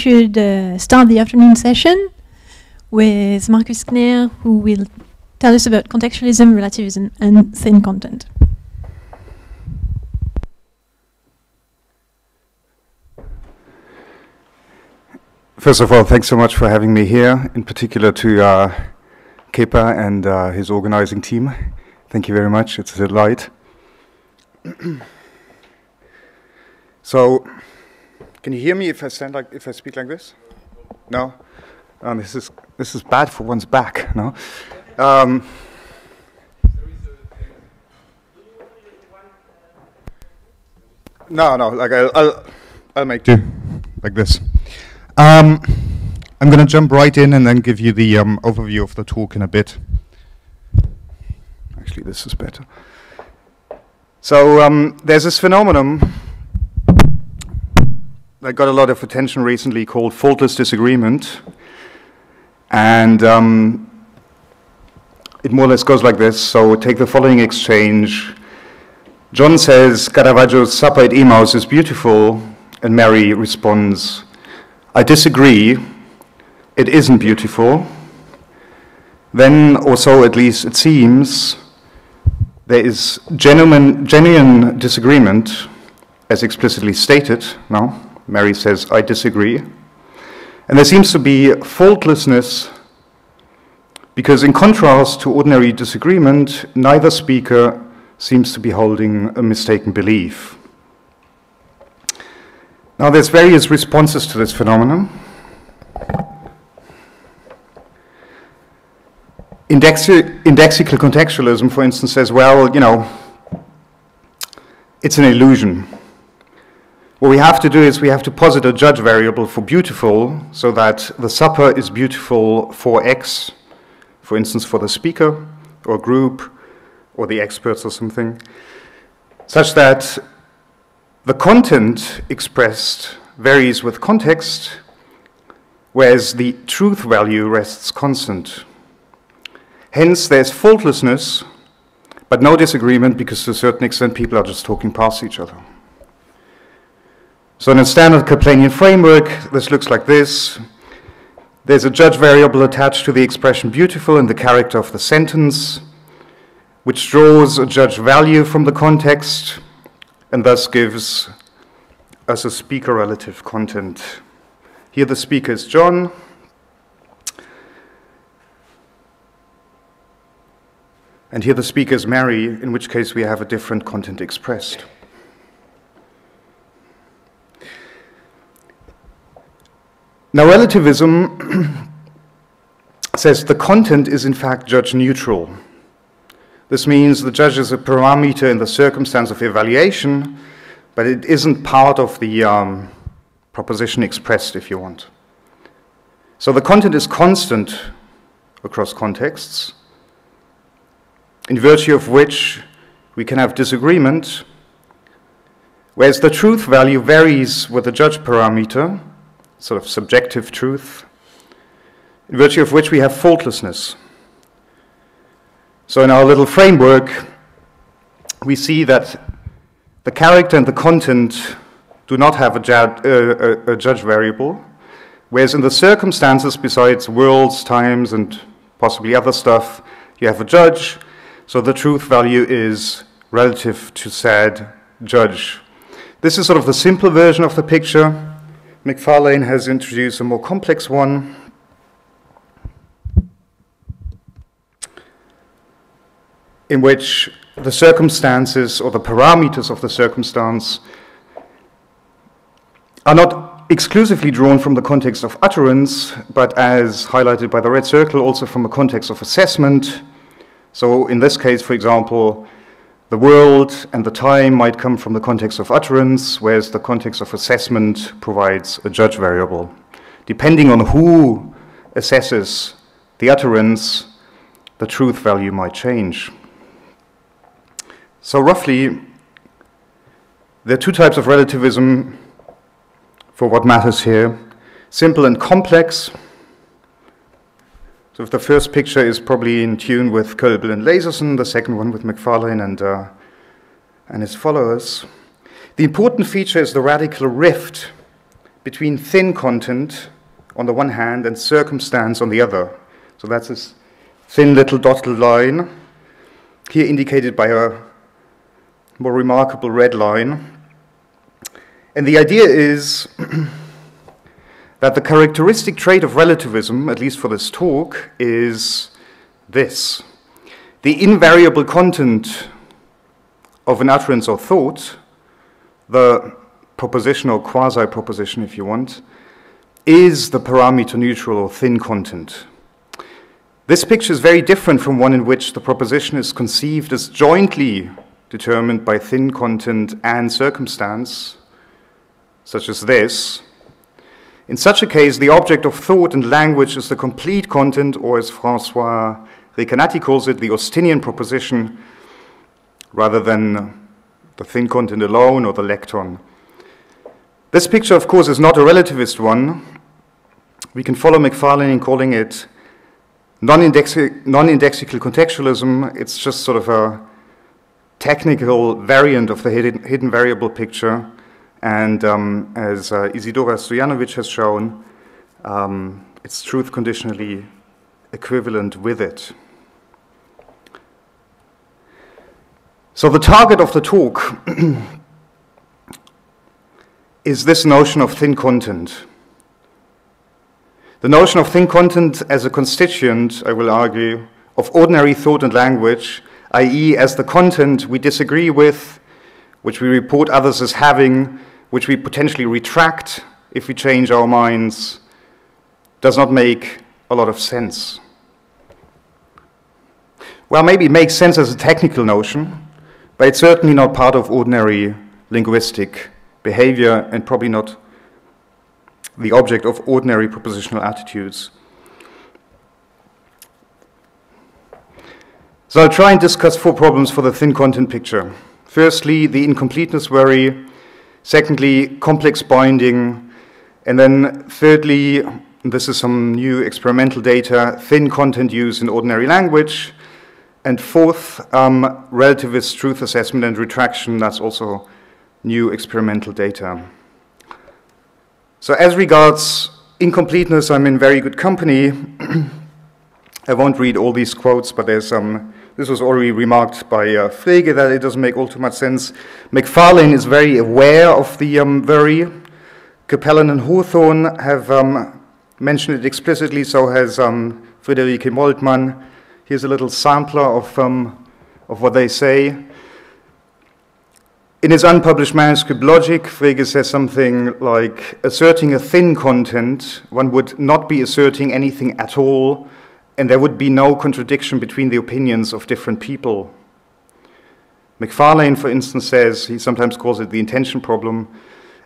should uh, start the afternoon session with Markus Kneer, who will tell us about contextualism, relativism, and thin content. First of all, thanks so much for having me here, in particular to uh, Kepa and uh, his organizing team. Thank you very much, it's a delight. so, can you hear me if I stand like, if I speak like this? No? Um, this is, this is bad for one's back, no? Um, no, no, like I'll, I'll, I'll make do like this. Um, I'm going to jump right in and then give you the um, overview of the talk in a bit. Actually, this is better. So um, there's this phenomenon that got a lot of attention recently called faultless disagreement. And um, it more or less goes like this. So take the following exchange. John says Caravaggio's Supper at Emmaus is beautiful, and Mary responds, I disagree. It isn't beautiful. Then, or so at least it seems, there is genuine, genuine disagreement, as explicitly stated. Now, Mary says, I disagree. And there seems to be faultlessness, because in contrast to ordinary disagreement, neither speaker seems to be holding a mistaken belief. Now, there's various responses to this phenomenon. Indexi indexical contextualism, for instance, says, well, you know, it's an illusion. What we have to do is we have to posit a judge variable for beautiful so that the supper is beautiful for X, for instance, for the speaker or group or the experts or something, such that the content expressed varies with context, whereas the truth value rests constant. Hence, there's faultlessness, but no disagreement because to a certain extent people are just talking past each other. So in a standard Kaplanian framework, this looks like this. There's a judge variable attached to the expression beautiful in the character of the sentence, which draws a judge value from the context and thus gives us a speaker relative content. Here the speaker is John. And here the speaker is Mary, in which case we have a different content expressed. Now, relativism says the content is in fact judge neutral. This means the judge is a parameter in the circumstance of evaluation, but it isn't part of the um, proposition expressed, if you want. So the content is constant across contexts, in virtue of which we can have disagreement, whereas the truth value varies with the judge parameter, sort of subjective truth, in virtue of which we have faultlessness. So in our little framework, we see that the character and the content do not have a, judge, uh, a, judge variable, whereas in the circumstances, besides worlds, times, and possibly other stuff, you have a judge, so the truth value is relative to said judge. This is sort of the simple version of the picture. MacFarlane has introduced a more complex one. in which the circumstances or the parameters of the circumstance are not exclusively drawn from the context of utterance, but as highlighted by the red circle, also from a context of assessment. So, in this case, for example, the world and the time might come from the context of utterance, whereas the context of assessment provides a judge variable. Depending on who assesses the utterance, the truth value might change. So, roughly, there are two types of relativism for what matters here simple and complex. So, the first picture is probably in tune with Kölbel and Lasersohn, the second one with MacFarlane and, uh, and his followers, the important feature is the radical rift between thin content on the one hand and circumstance on the other. So that's this thin little dotted line, here indicated by a more remarkable red line. And the idea is that the characteristic trait of relativism, at least for this talk, is this. The invariable content of an utterance or thought, the proposition or quasi-proposition if you want, is the parameter neutral or thin content. This picture is very different from one in which the proposition is conceived as jointly determined by thin content and circumstance, such as this. In such a case, the object of thought and language is the complete content, or as Francois Recanati calls it, the Austinian proposition, rather than the thin content alone or the lekton. This picture, of course, is not a relativist one. We can follow MacFarlane in calling it non-indexical contextualism, it's just sort of a technical variant of the hidden, hidden variable picture. And um, as uh, Isidora Stojanovic has shown, um, it's truth conditionally equivalent with it. So the target of the talk is this notion of thin content. The notion of thin content as a constituent, I will argue, of ordinary thought and language, i.e., as the content we disagree with, which we report others as having, which we potentially retract if we change our minds, does not make a lot of sense. Well, maybe it makes sense as a technical notion, but it's certainly not part of ordinary linguistic behavior and probably not the object of ordinary propositional attitudes. So I'll try and discuss four problems for the thin content picture. Firstly, the incompleteness worry. Secondly, complex binding. And then thirdly, this is some new experimental data, thin content use in ordinary language. And fourth, um, relativist truth assessment and retraction. That's also new experimental data. So as regards incompleteness, I'm in very good company. I won't read all these quotes, but there's some, this was already remarked by uh, Frege that it doesn't make all too much sense. MacFarlane is very aware of the um, very. Cappelen and Hawthorne have um, mentioned it explicitly, so has um, Friederike Moltmann. Here's a little sampler of, um, of what they say. In his unpublished manuscript Logic, Frege says something like, asserting a thin content, one would not be asserting anything at all, and there would be no contradiction between the opinions of different people. MacFarlane, for instance, says, he sometimes calls it the intention problem,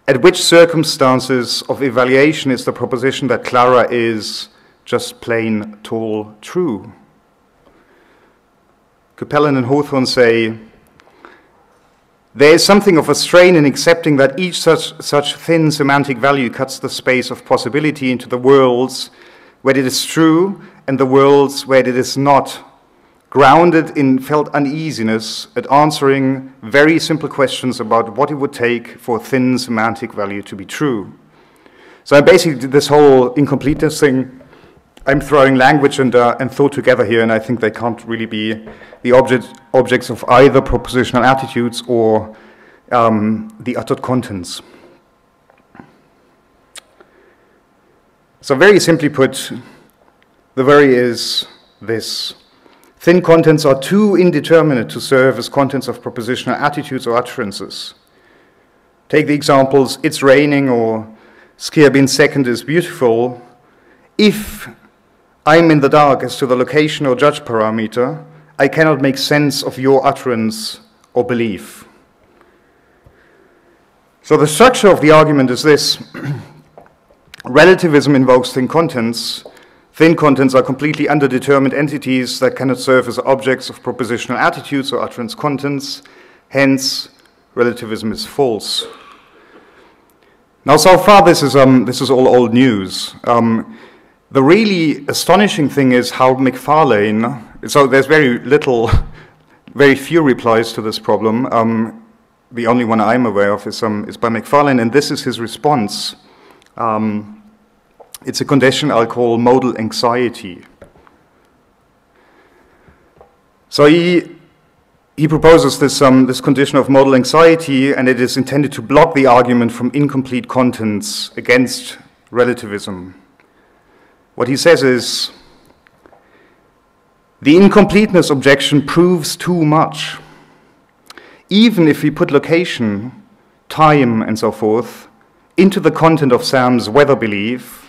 at which circumstances of evaluation is the proposition that Clara is just plain tall true? Cappelen and Hawthorne say, there is something of a strain in accepting that each such, such thin semantic value cuts the space of possibility into the worlds where it is true and the worlds where it is not, grounded in felt uneasiness at answering very simple questions about what it would take for thin semantic value to be true. So I basically this whole incompleteness thing I'm throwing language and, uh, and thought together here, and I think they can't really be the object, objects of either propositional attitudes or um, the uttered contents. So very simply put, the worry is this. Thin contents are too indeterminate to serve as contents of propositional attitudes or utterances. Take the examples, it's raining or Scriabin second is beautiful. If I'm in the dark as to the location or judge parameter. I cannot make sense of your utterance or belief. So the structure of the argument is this. Relativism invokes thin contents. Thin contents are completely underdetermined entities that cannot serve as objects of propositional attitudes or utterance contents. Hence, relativism is false. Now, so far, this is, um, this is all old news. Um, the really astonishing thing is how MacFarlane, so there's very little, very few replies to this problem. Um, the only one I'm aware of is, um, is by MacFarlane, and this is his response Um, it's a condition I'll call modal anxiety. So he, he proposes this, um, this condition of modal anxiety, and it is intended to block the argument from incomplete contents against relativism. What he says is the incompleteness objection proves too much. Even if we put location, time, and so forth into the content of Sam's weather belief,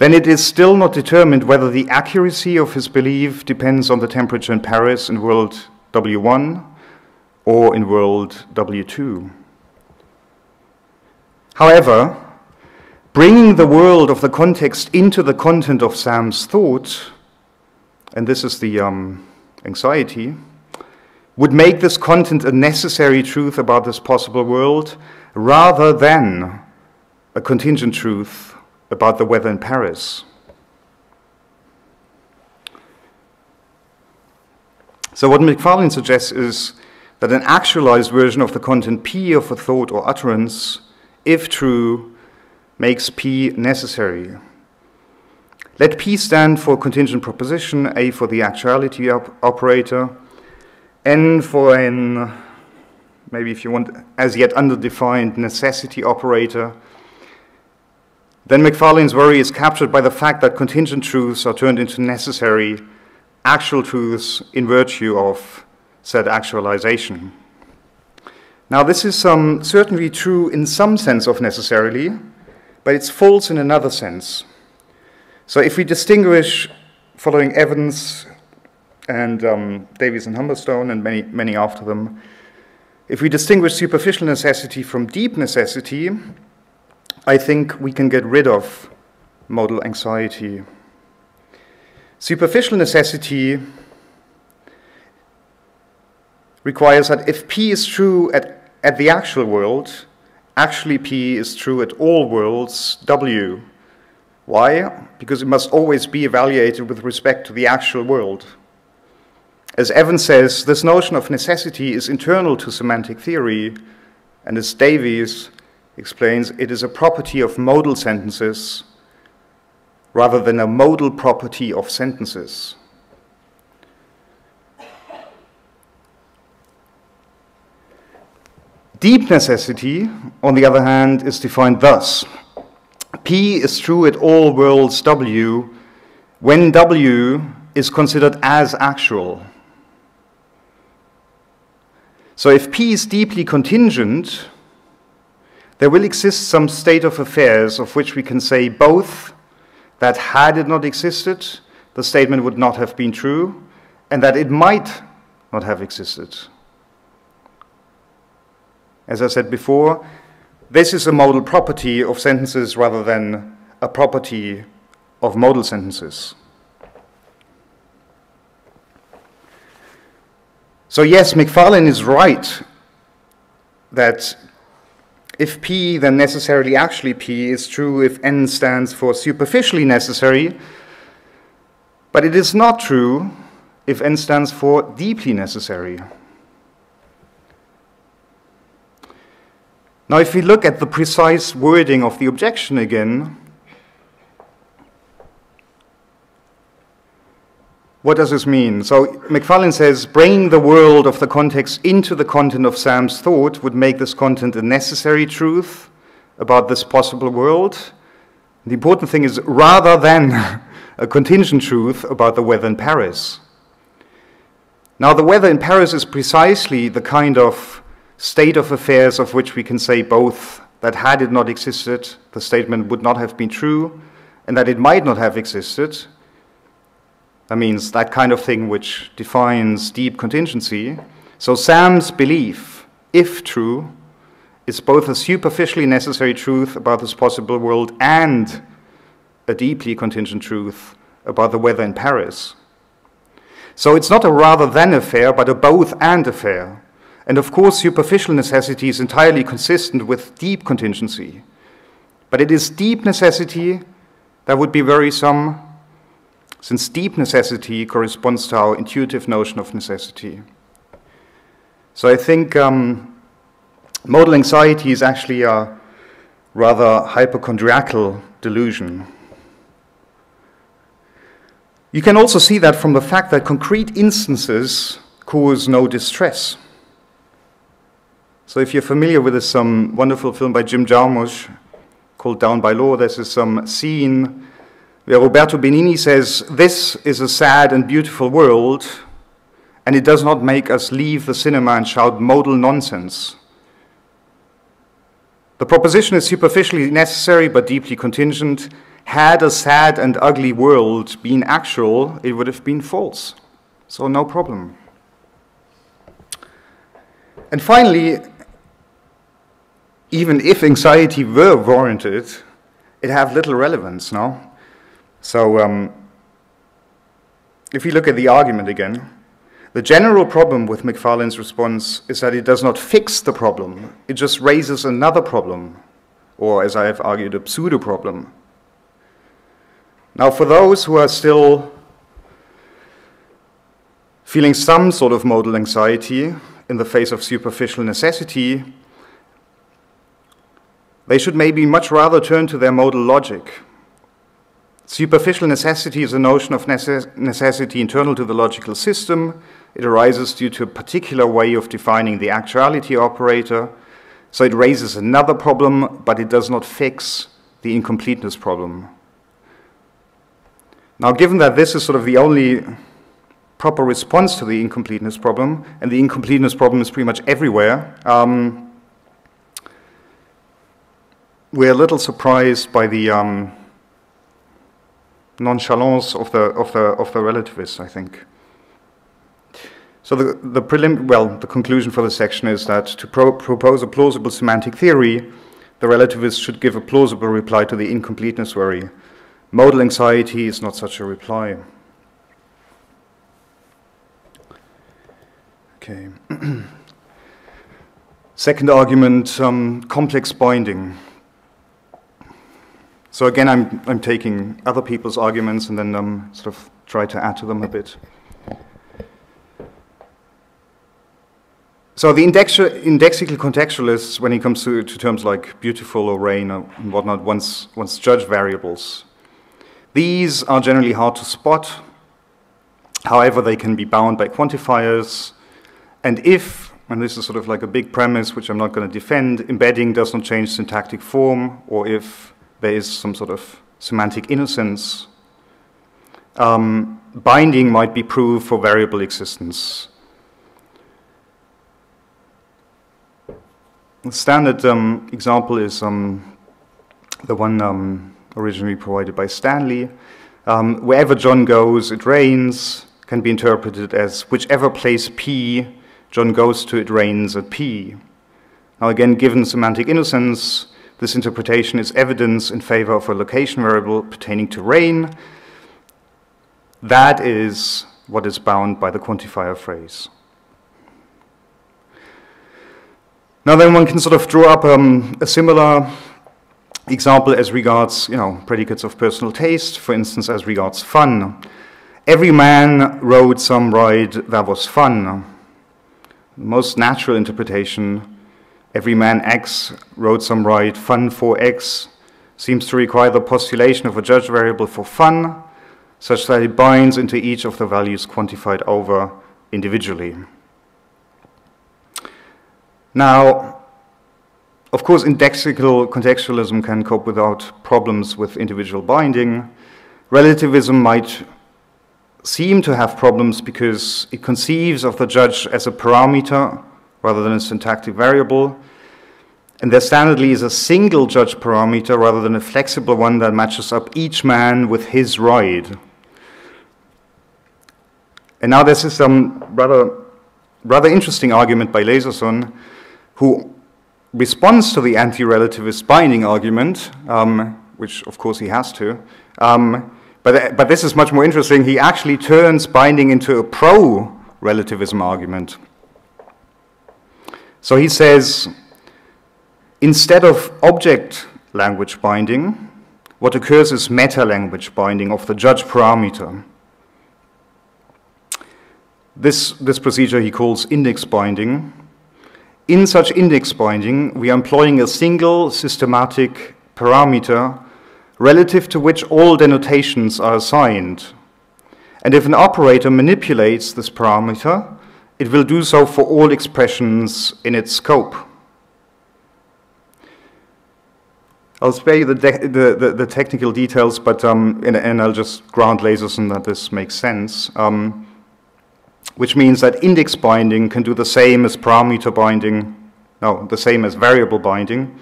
then it is still not determined whether the accuracy of his belief depends on the temperature in Paris in world W1 or in world W2. However, bringing the world of the context into the content of Sam's thought, and this is the um, anxiety, would make this content a necessary truth about this possible world rather than a contingent truth about the weather in Paris. So, what MacFarlane suggests is that an actualized version of the content P of a thought or utterance, if true, makes P necessary. Let P stand for contingent proposition, A for the actuality op operator, N for an, maybe if you want, as yet underdefined necessity operator. Then MacFarlane's worry is captured by the fact that contingent truths are turned into necessary actual truths in virtue of said actualization. Now, this is um, certainly true in some sense of necessarily, but it's false in another sense. So if we distinguish, following Evans and um, Davies and Humberstone and many, many after them, if we distinguish superficial necessity from deep necessity, I think we can get rid of modal anxiety. Superficial necessity requires that if P is true at, at the actual world, Actually, P is true at all worlds W. Why? Because it must always be evaluated with respect to the actual world. As Evans says, this notion of necessity is internal to semantic theory, and as Davies explains, it is a property of modal sentences rather than a modal property of sentences. Deep necessity, on the other hand, is defined thus. P is true at all worlds W when W is considered as actual. So if P is deeply contingent, there will exist some state of affairs of which we can say both that had it not existed, the statement would not have been true, and that it might not have existed. As I said before, this is a modal property of sentences rather than a property of modal sentences. So yes, MacFarlane is right that if P, then necessarily actually P is true if N stands for superficially necessary, but it is not true if N stands for deeply necessary. Now, if we look at the precise wording of the objection again, what does this mean? So MacFarlane says bringing the world of the context into the content of Sam's thought would make this content a necessary truth about this possible world. The important thing is rather than a contingent truth about the weather in Paris. Now, the weather in Paris is precisely the kind of state of affairs of which we can say both that had it not existed, the statement would not have been true, and that it might not have existed. That means that kind of thing which defines deep contingency. So Sam's belief, if true, is both a superficially necessary truth about this possible world and a deeply contingent truth about the weather in Paris. So it's not a rather than affair, but a both and affair. And of course, superficial necessity is entirely consistent with deep contingency. But it is deep necessity that would be worrisome, since deep necessity corresponds to our intuitive notion of necessity. So I think um, modal anxiety is actually a, rather hypochondriacal delusion. You can also see that from the fact that concrete instances cause no distress. So if you're familiar with this um, wonderful film by Jim Jarmusch called Down by Law, there's this um, scene where Roberto Benigni says, This is a sad and beautiful world, and it does not make us leave the cinema and shout modal nonsense. The proposition is superficially necessary but deeply contingent. Had a sad and ugly world been actual, it would have been false. So, no problem. And finally, even if anxiety were warranted, it have little relevance, no? So, um, if we look at the argument again, the general problem with MacFarlane's response is that it does not fix the problem, it just raises another problem, or as I have argued, a pseudo problem. Now, for those who are still feeling some sort of modal anxiety in the face of superficial necessity, they should maybe much rather turn to their modal logic. Superficial necessity is a notion of necess necessity internal to the logical system. It arises due to a particular way of defining the actuality operator. So it raises another problem, but it does not fix the incompleteness problem. Now, given that this is sort of the only proper response to the incompleteness problem, and the incompleteness problem is pretty much everywhere, um, we're a little surprised by the um, nonchalance of the, of, the, of the relativists, I think. So the, the prelim well, the conclusion for the section is that to pro propose a plausible semantic theory, the relativists should give a plausible reply to the incompleteness worry, Modal anxiety is not such a reply. Okay. Second argument, um, complex binding. So again, I'm, I'm taking other people's arguments and then um, sort of try to add to them a bit. So the indexical contextualists, when it comes to, to terms like beautiful or rain or whatnot, once, once judge variables. These are generally hard to spot. However, they can be bound by quantifiers. And if, and this is sort of like a big premise which I'm not going to defend, embedding does not change syntactic form, or if there is some sort of semantic innocence, um, binding might be proof for variable existence. The standard um, example is um, the one um, originally provided by Stanley. Um, wherever John goes, it rains, can be interpreted as whichever place P John goes to, it rains at P. Now, again, given semantic innocence, this interpretation is evidence in favor of a location variable pertaining to rain. That is what is bound by the quantifier phrase. Now, then one can sort of draw up um, a similar example as regards, you know, predicates of personal taste, for instance, as regards fun. Every man rode some ride that was fun. Most natural interpretation, every man X rode some ride fun for X, seems to require the postulation of a judge variable for fun, such that it binds into each of the values quantified over individually. Now, of course, indexical contextualism can cope without problems with individual binding. Relativism might seem to have problems because it conceives of the judge as a parameter rather than a syntactic variable. And there standardly is a single judge parameter rather than a flexible one that matches up each man with his ride. And now this is some rather, rather interesting argument by Lasersohn, who responds to the anti-relativist binding argument, um, which of course he has to, um, but, but this is much more interesting. He actually turns binding into a pro-relativism argument. So he says, instead of object language binding, what occurs is meta-language binding of the judge parameter. This, this procedure he calls index binding, in such index binding, we are employing a single systematic parameter relative to which all denotations are assigned. And if an operator manipulates this parameter, it will do so for all expressions in its scope. I'll spare you the, the, the, the, technical details, but um, and, and, I'll just grant Lasersohn that this makes sense, um, which means that index binding can do the same as parameter binding, no, the same as variable binding.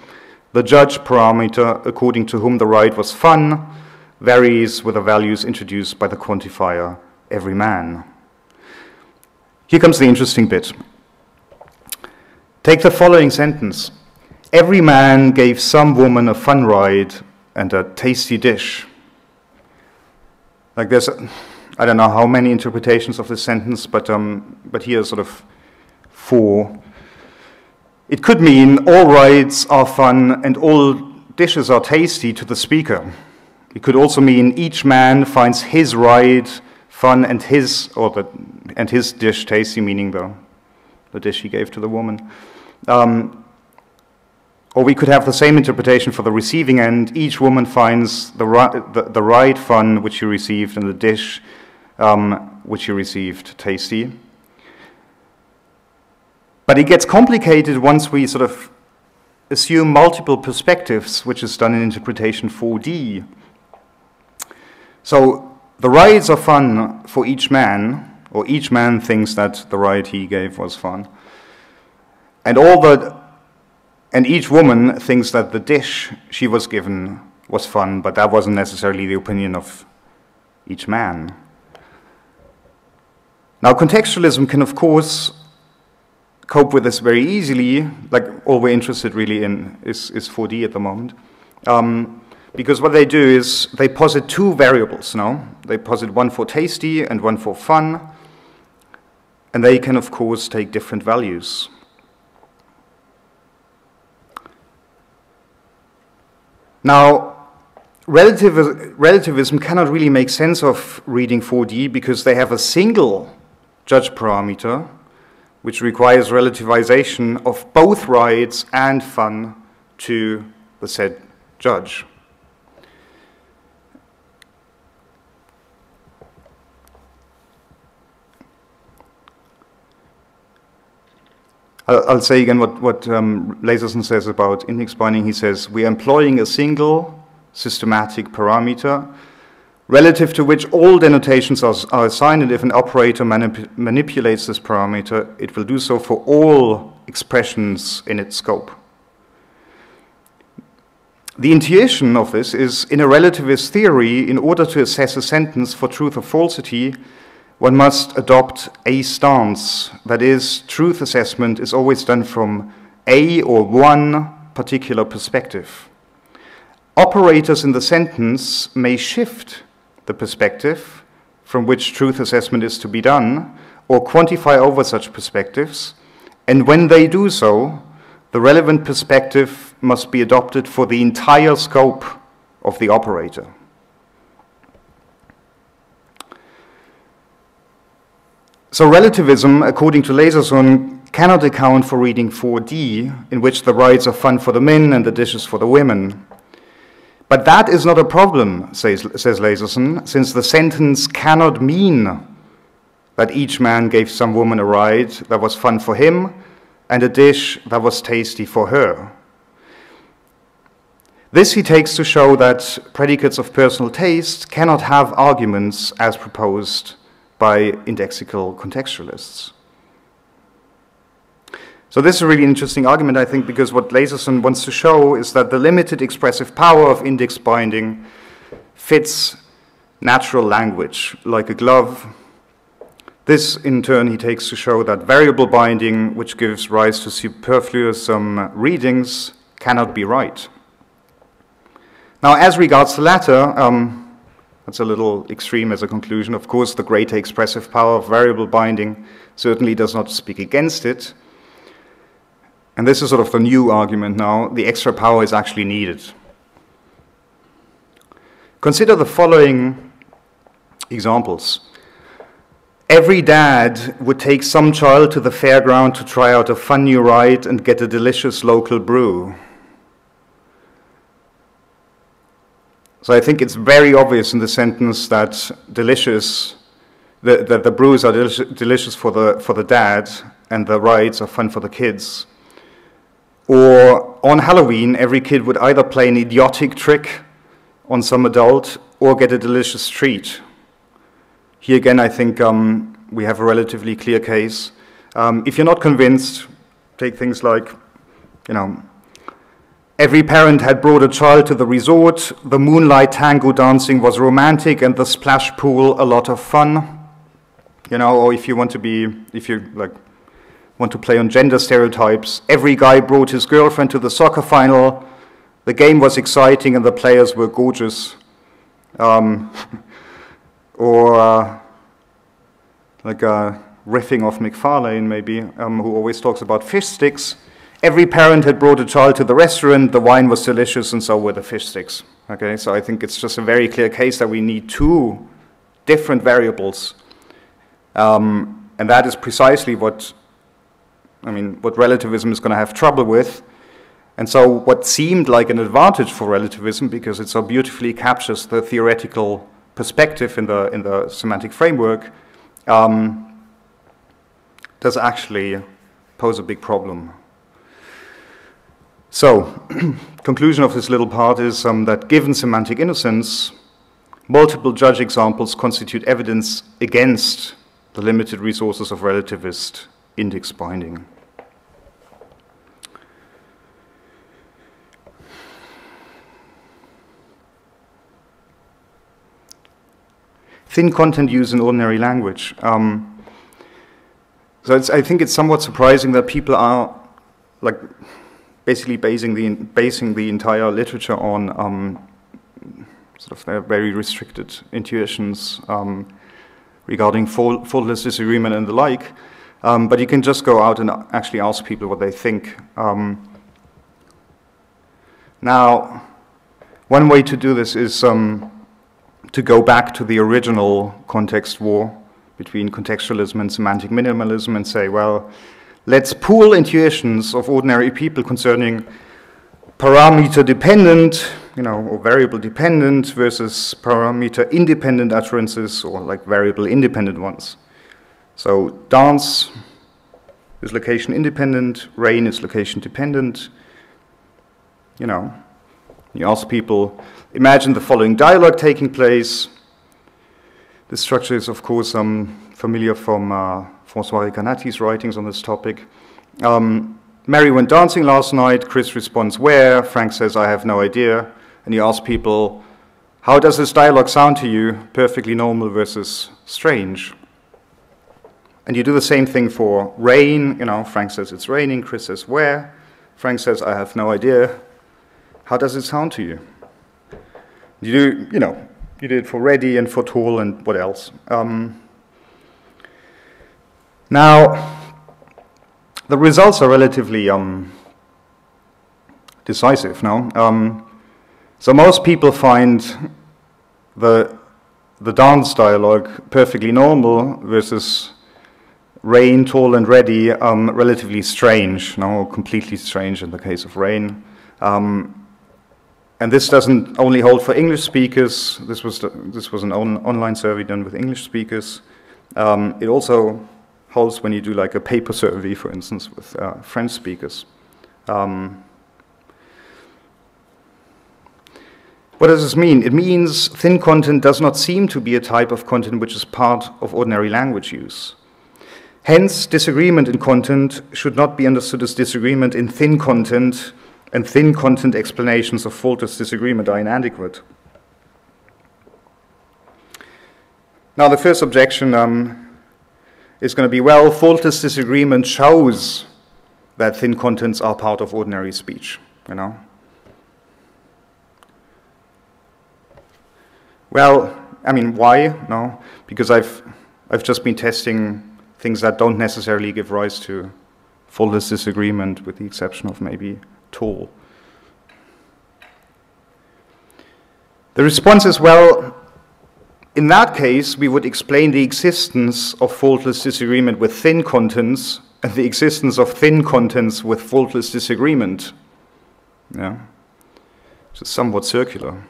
The judge parameter, according to whom the ride was fun, varies with the values introduced by the quantifier every man. Here comes the interesting bit. Take the following sentence. Every man gave some woman a fun ride and a tasty dish. Like there's, I don't know how many interpretations of this sentence, but, um, but here sort of four. It could mean all rides are fun and all dishes are tasty to the speaker. It could also mean each man finds his ride fun and his, or the, and his dish tasty, meaning the, the dish he gave to the woman. Um, or we could have the same interpretation for the receiving end. Each woman finds the, the, the right fun which she received and the dish um, which she received tasty. But it gets complicated once we sort of assume multiple perspectives, which is done in interpretation 4D. So the rides are fun for each man, or each man thinks that the ride he gave was fun. And all the and each woman thinks that the dish she was given was fun, but that wasn't necessarily the opinion of each man. Now, contextualism can, of course, cope with this very easily. Like, all we're interested really in is, is 4D at the moment. Um, because what they do is they posit two variables now. They posit one for tasty and one for fun. And they can, of course, take different values. Now, relativism cannot really make sense of reading 4D because they have a single judge parameter which requires relativization of both rights and fun to the said judge. I'll, say again what, what um, Lasersohn says about index binding. He says, we are employing a single systematic parameter relative to which all denotations are, are assigned, and if an operator manip manipulates this parameter, it will do so for all expressions in its scope. The intuition of this is in a relativist theory, in order to assess a sentence for truth or falsity, one must adopt a stance. That is, truth assessment is always done from a or one particular perspective. Operators in the sentence may shift the perspective from which truth assessment is to be done or quantify over such perspectives, and when they do so, the relevant perspective must be adopted for the entire scope of the operator. So relativism, according to Lasersohn, cannot account for reading 4D, in which the rides are fun for the men and the dishes for the women. But that is not a problem, says, says since the sentence cannot mean that each man gave some woman a ride that was fun for him and a dish that was tasty for her. This he takes to show that predicates of personal taste cannot have arguments as proposed by indexical contextualists. So this is a really interesting argument, I think, because what Lasersohn wants to show is that the limited expressive power of index binding fits natural language like a glove. This, in turn, he takes to show that variable binding, which gives rise to superfluous um, readings, cannot be right. Now, as regards the latter, um, that's a little extreme as a conclusion. Of course, the greater expressive power of variable binding certainly does not speak against it. And this is sort of the new argument now. The extra power is actually needed. Consider the following examples. every dad would take some child to the fairground to try out a fun new ride and get a delicious local brew. So I think it's very obvious in the sentence that delicious, that the, the brews are delicious, delicious for, the, for the dad and the rides are fun for the kids. Or on Halloween, every kid would either play an idiotic trick on some adult or get a delicious treat. Here again, I think um, we have a relatively clear case. Um, if you're not convinced, take things like, you know, Every parent had brought a child to the resort. The moonlight tango dancing was romantic and the splash pool a lot of fun. You know, or if you want to be, if you like, want to play on gender stereotypes, every guy brought his girlfriend to the soccer final. The game was exciting and the players were gorgeous. Um, or uh, like uh, riffing off MacFarlane, maybe, um, who always talks about fish sticks. Every parent had brought a child to the restaurant, the wine was delicious, and so were the fish sticks. Okay, so I think it's just a very clear case that we need two different variables. Um, and that is precisely what, I mean, what relativism is going to have trouble with. And so what seemed like an advantage for relativism, because it so beautifully captures the theoretical perspective in the, in the semantic framework, um, does actually pose a big problem so, conclusion of this little part is um, that given semantic innocence, multiple judge examples constitute evidence against the limited resources of relativist index binding. Thin content use in ordinary language. Um, so I think it's somewhat surprising that people are like basically basing the, basing the entire literature on um, sort of their very restricted intuitions um, regarding faultless disagreement and the like. Um, but you can just go out and actually ask people what they think. Um, now, one way to do this is um, to go back to the original context war between contextualism and semantic minimalism and say, well, let's pool intuitions of ordinary people concerning parameter dependent, you know, or variable dependent versus parameter independent utterances or like variable independent ones. So dance is location independent, rain is location dependent. You know, you ask people, imagine the following dialogue taking place. This structure is, of course, um, familiar from uh, François Recanati's writings on this topic. Um, Mary went dancing last night. Chris responds, Where? Frank says, I have no idea. And he asks people, How does this dialogue sound to you? Perfectly normal versus strange. And you do the same thing for rain. You know, Frank says it's raining. Chris says, Where? Frank says, I have no idea. How does it sound to you? You do, you know, you did it for ready and for tall and what else. Um, now, the results are relatively um, decisive now. Um, so most people find the, the dance dialogue perfectly normal versus rain, tall and ready, um, relatively strange, no, completely strange in the case of rain. Um, and this doesn't only hold for English speakers. This was, the, this was an on, online survey done with English speakers. Um, it also holds when you do like a paper survey, for instance, with uh, French speakers. Um, what does this mean? It means thin content does not seem to be a type of content which is part of ordinary language use. Hence, disagreement in content should not be understood as disagreement in thin content, and thin content explanations of faultless disagreement are inadequate. Now, the first objection um, is going to be, well, faultless disagreement shows that thin contents are part of ordinary speech, you know? Well, I mean, why? No, because I've, I've just been testing things that don't necessarily give rise to faultless disagreement, with the exception of maybe tall. The response is, well, in that case, we would explain the existence of faultless disagreement with thin contents and the existence of thin contents with faultless disagreement. Yeah. It's somewhat circular.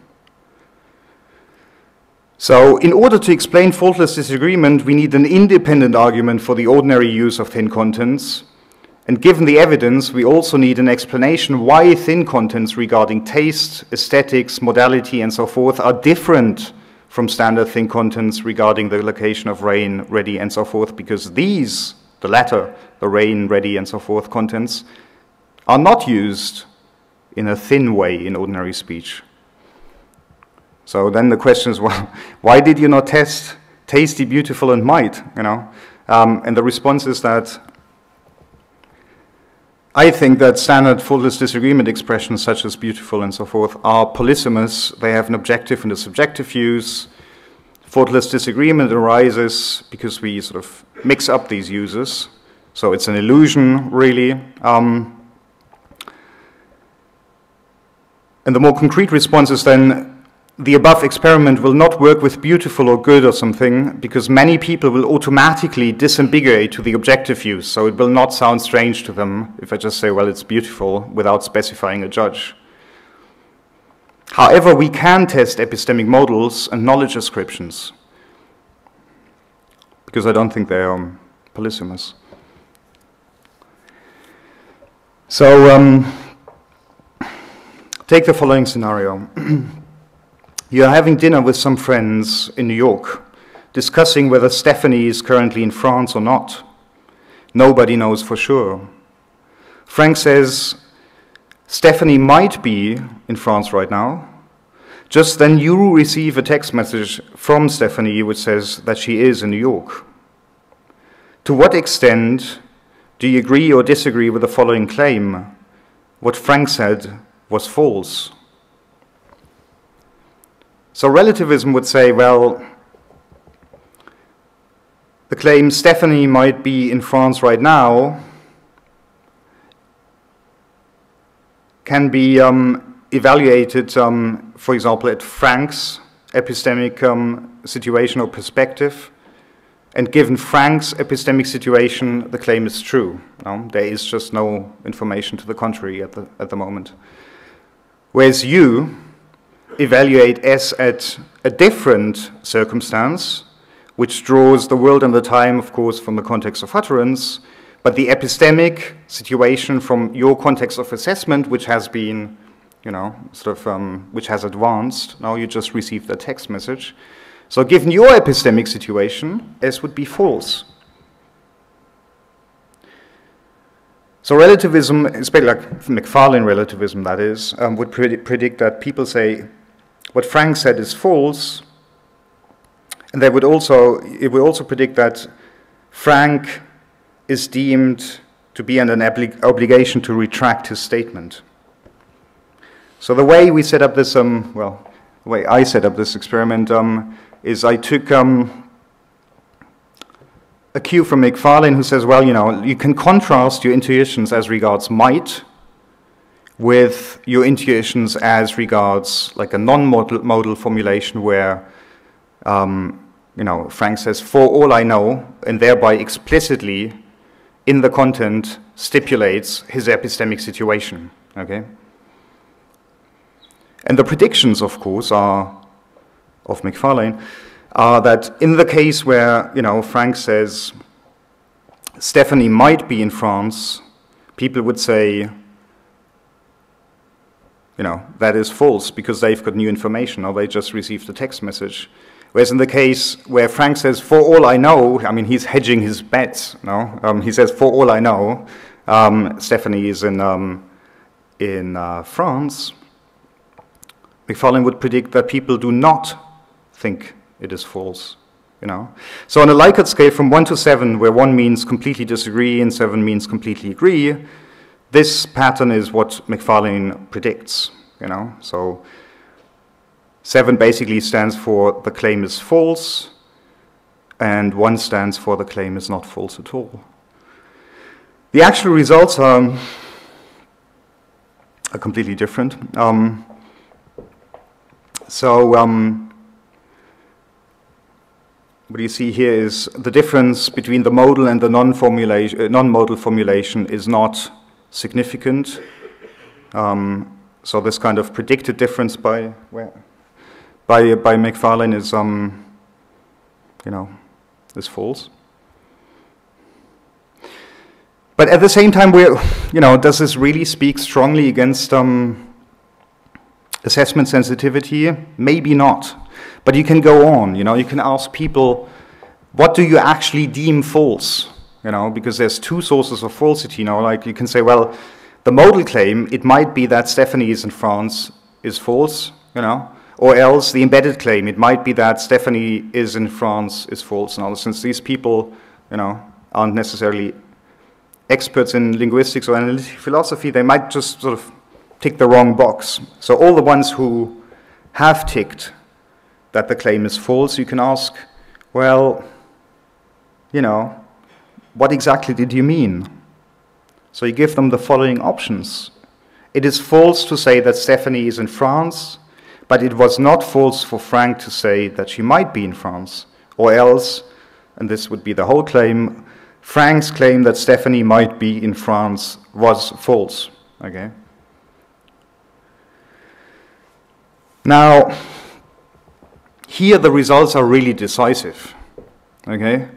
So, in order to explain faultless disagreement, we need an independent argument for the ordinary use of thin contents. And given the evidence, we also need an explanation why thin contents regarding taste, aesthetics, modality, and so forth are different from standard thin contents regarding the location of rain, ready, and so forth, because these, the latter, the rain, ready, and so forth contents, are not used in a thin way in ordinary speech. So then the question is, well, why did you not test tasty, beautiful, and might? You know, um, and the response is that I think that standard faultless disagreement expressions such as beautiful and so forth are polysemous. They have an objective and a subjective use. Faultless disagreement arises because we sort of mix up these uses. So it's an illusion, really. Um, and the more concrete response is then the above experiment will not work with beautiful or good or something because many people will automatically disambiguate to the objective use. So it will not sound strange to them if I just say, well, it's beautiful without specifying a judge. However, we can test epistemic modals and knowledge ascriptions because I don't think they are um, polysemous. So um, take the following scenario. You're having dinner with some friends in New York, discussing whether Stephanie is currently in France or not. Nobody knows for sure. Frank says, Stephanie might be in France right now. Just then, you receive a text message from Stephanie which says that she is in New York. To what extent do you agree or disagree with the following claim? What Frank said was false. So relativism would say, well, the claim Stephanie might be in France right now can be um, evaluated, um, for example, at Frank's epistemic um, situation or perspective. And given Frank's epistemic situation, the claim is true. No? There is just no information to the contrary at the, at the moment. Whereas you, evaluate S at a different circumstance, which draws the world and the time, of course, from the context of utterance, but the epistemic situation from your context of assessment, which has been, you know, sort of, um, which has advanced. Now you just received a text message. So given your epistemic situation, S would be false. So relativism, especially like MacFarlane relativism, that is, um, would predict that people say what Frank said is false, and they would also, it would also predict that Frank is deemed to be under an obligation to retract his statement. So the way we set up this, um, well, the way I set up this experiment um, is I took um, a cue from MacFarlane who says, well, you know, you can contrast your intuitions as regards might with your intuitions as regards like a non-modal formulation where, um, you know, Frank says, for all I know, and thereby explicitly in the content stipulates his epistemic situation, okay? And the predictions, of course, are of MacFarlane, are that in the case where, you know, Frank says, Stephanie might be in France, people would say, you know, that is false because they've got new information or they just received a text message. Whereas in the case where Frank says, for all I know, I mean, he's hedging his bets, no? Um, he says, for all I know, um, Stephanie is in, um, in uh, France. MacFarlane would predict that people do not think it is false. You know? So on a Likert scale from 1 to 7, where 1 means completely disagree and 7 means completely agree, this pattern is what MacFarlane predicts, you know. So seven basically stands for the claim is false, and one stands for the claim is not false at all. The actual results are, are completely different. Um, so um, what you see here is the difference between the modal and the non-modal formulation is not significant. Um, so this kind of predicted difference by by by MacFarlane is um, you know is false. But at the same time, we're you know does this really speak strongly against um, assessment sensitivity? Maybe not. But you can go on, you know, you can ask people, what do you actually deem false? You know, because there's two sources of falsity, you know, like you can say, well, the modal claim, it might be that Stephanie is in France is false, you know, or else the embedded claim, it might be that Stephanie is in France is false. and Now, since these people, you know, aren't necessarily experts in linguistics or analytic philosophy, they might just sort of tick the wrong box. So all the ones who have ticked that the claim is false, you can ask, well, you know, what exactly did you mean? So you give them the following options. It is false to say that Stephanie is in France, but it was not false for Frank to say that she might be in France. Or else, and this would be the whole claim, Frank's claim that Stephanie might be in France was false. Okay? Now, here the results are really decisive. Okay?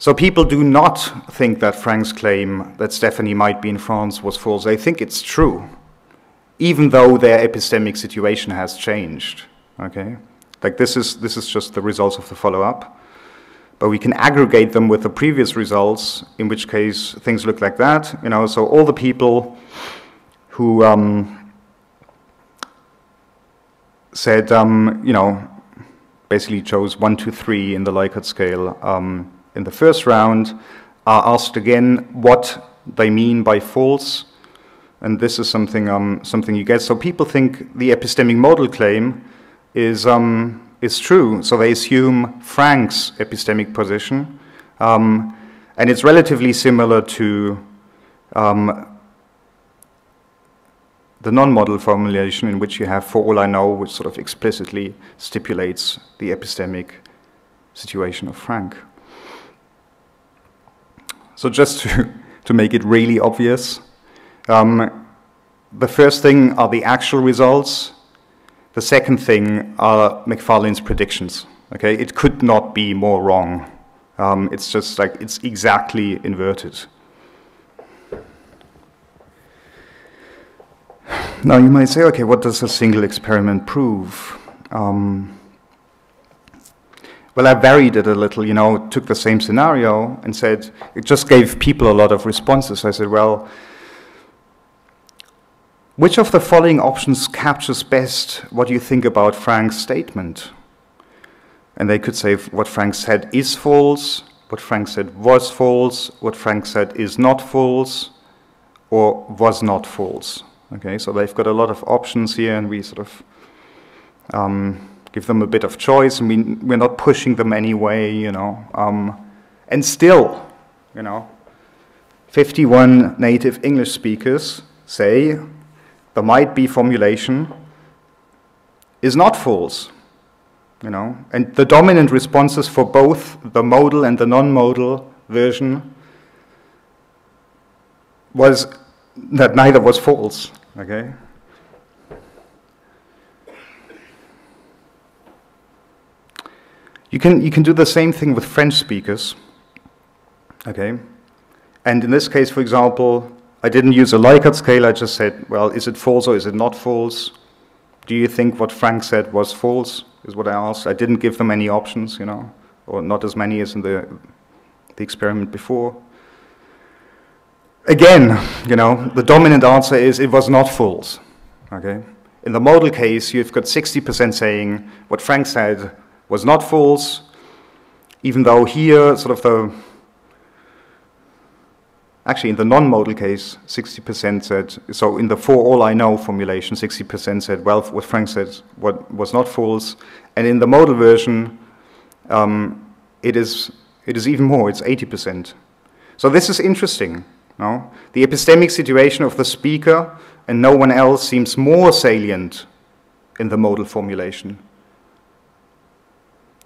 So people do not think that Frank's claim that Stephanie might be in France was false. They think it's true, even though their epistemic situation has changed. Okay? Like this is this is just the results of the follow-up. But we can aggregate them with the previous results, in which case things look like that. You know, so all the people who um, said, um, you know, basically chose one, two, three in the Likert scale um, in the first round, are asked again what they mean by false, and this is something um, something you get. So people think the epistemic modal claim is um, is true. So they assume Frank's epistemic position, um, and it's relatively similar to um, the non-modal formulation in which you have for all I know, which sort of explicitly stipulates the epistemic situation of Frank. So just to, to make it really obvious, um, the first thing are the actual results. The second thing are MacFarlane's predictions. Okay, it could not be more wrong. Um, it's just like it's exactly inverted. Now you might say, okay, what does a single experiment prove? Um, well, I varied it a little, you know, took the same scenario and said, it just gave people a lot of responses. I said, well, which of the following options captures best what you think about Frank's statement? And they could say what Frank said is false, what Frank said was false, what Frank said is not false, or was not false. Okay, so they've got a lot of options here, and we sort of um, give them a bit of choice, and we, we're not pushing them anyway, you know. Um, and still, you know, 51 native English speakers say the might be formulation is not false, you know. And the dominant responses for both the modal and the non-modal version was that neither was false. Okay? You can, you can do the same thing with French speakers. Okay? And in this case, for example, I didn't use a Likert scale, I just said, well, is it false or is it not false? Do you think what Frank said was false? Is what I asked. I didn't give them any options, you know, or not as many as in the, the experiment before. Again, you know, the dominant answer is it was not false. Okay? In the modal case, you've got 60% saying what Frank said was not false, even though here, sort of the actually in the non-modal case, 60% said, so in the for all I know formulation, 60% said, well, what Frank said what was not false. And in the modal version, um, it, is, it is even more, it's 80%. So this is interesting. No? The epistemic situation of the speaker and no one else seems more salient in the modal formulation.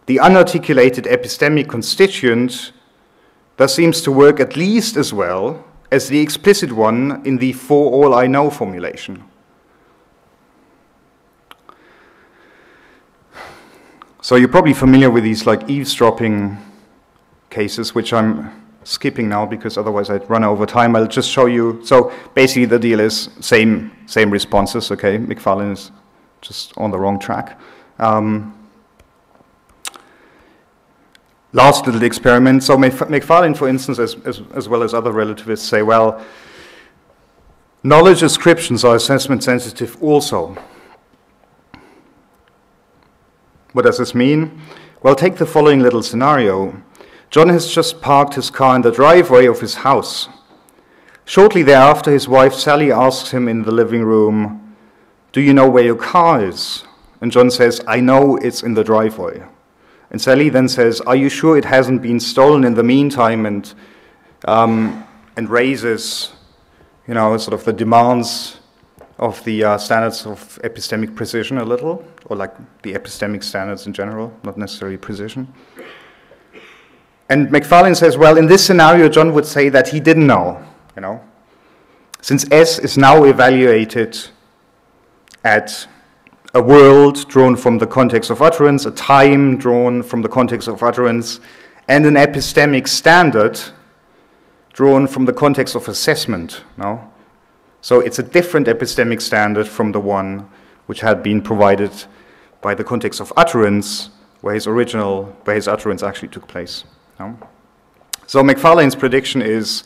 The unarticulated epistemic constituent thus seems to work at least as well as the explicit one in the for all I know formulation. So you're probably familiar with these like eavesdropping cases, which I'm skipping now because otherwise I'd run over time. I'll just show you. So basically the deal is same, same responses, okay? MacFarlane is just on the wrong track. Um, last little experiment. So MacFarlane, for instance, as, as, as well as other relativists say, well, knowledge ascriptions are assessment sensitive also. What does this mean? Well, take the following little scenario. John has just parked his car in the driveway of his house. Shortly thereafter, his wife Sally asks him in the living room, Do you know where your car is? And John says, I know it's in the driveway. And Sally then says, Are you sure it hasn't been stolen in the meantime? And, um, and raises, you know, sort of the demands of the uh, standards of epistemic precision a little, or like the epistemic standards in general, not necessarily precision. And MacFarlane says, well, in this scenario, John would say that he didn't know, you know. Since S is now evaluated at a world drawn from the context of utterance, a time drawn from the context of utterance, and an epistemic standard drawn from the context of assessment. No? So it's a different epistemic standard from the one which had been provided by the context of utterance, where his original, where his utterance actually took place. No? So MacFarlane's prediction is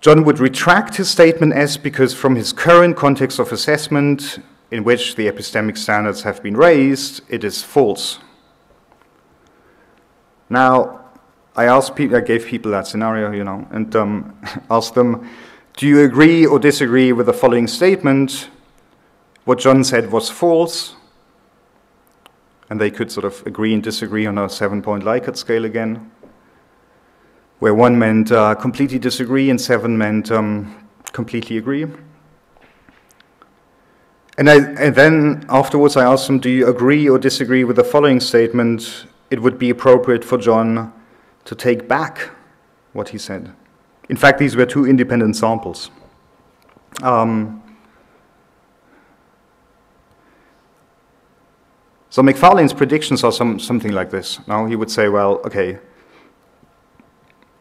John would retract his statement S because from his current context of assessment, in which the epistemic standards have been raised, it is false. Now, I asked people, I gave people that scenario, you know, and um, asked them, do you agree or disagree with the following statement? What John said was false, and they could sort of agree and disagree on a seven-point Likert scale again, where one meant uh, completely disagree and seven meant um, completely agree. And, I, and then afterwards I asked them, do you agree or disagree with the following statement? It would be appropriate for John to take back what he said. In fact, these were two independent samples. Um, So MacFarlane's predictions are some, something like this. Now he would say, well, okay,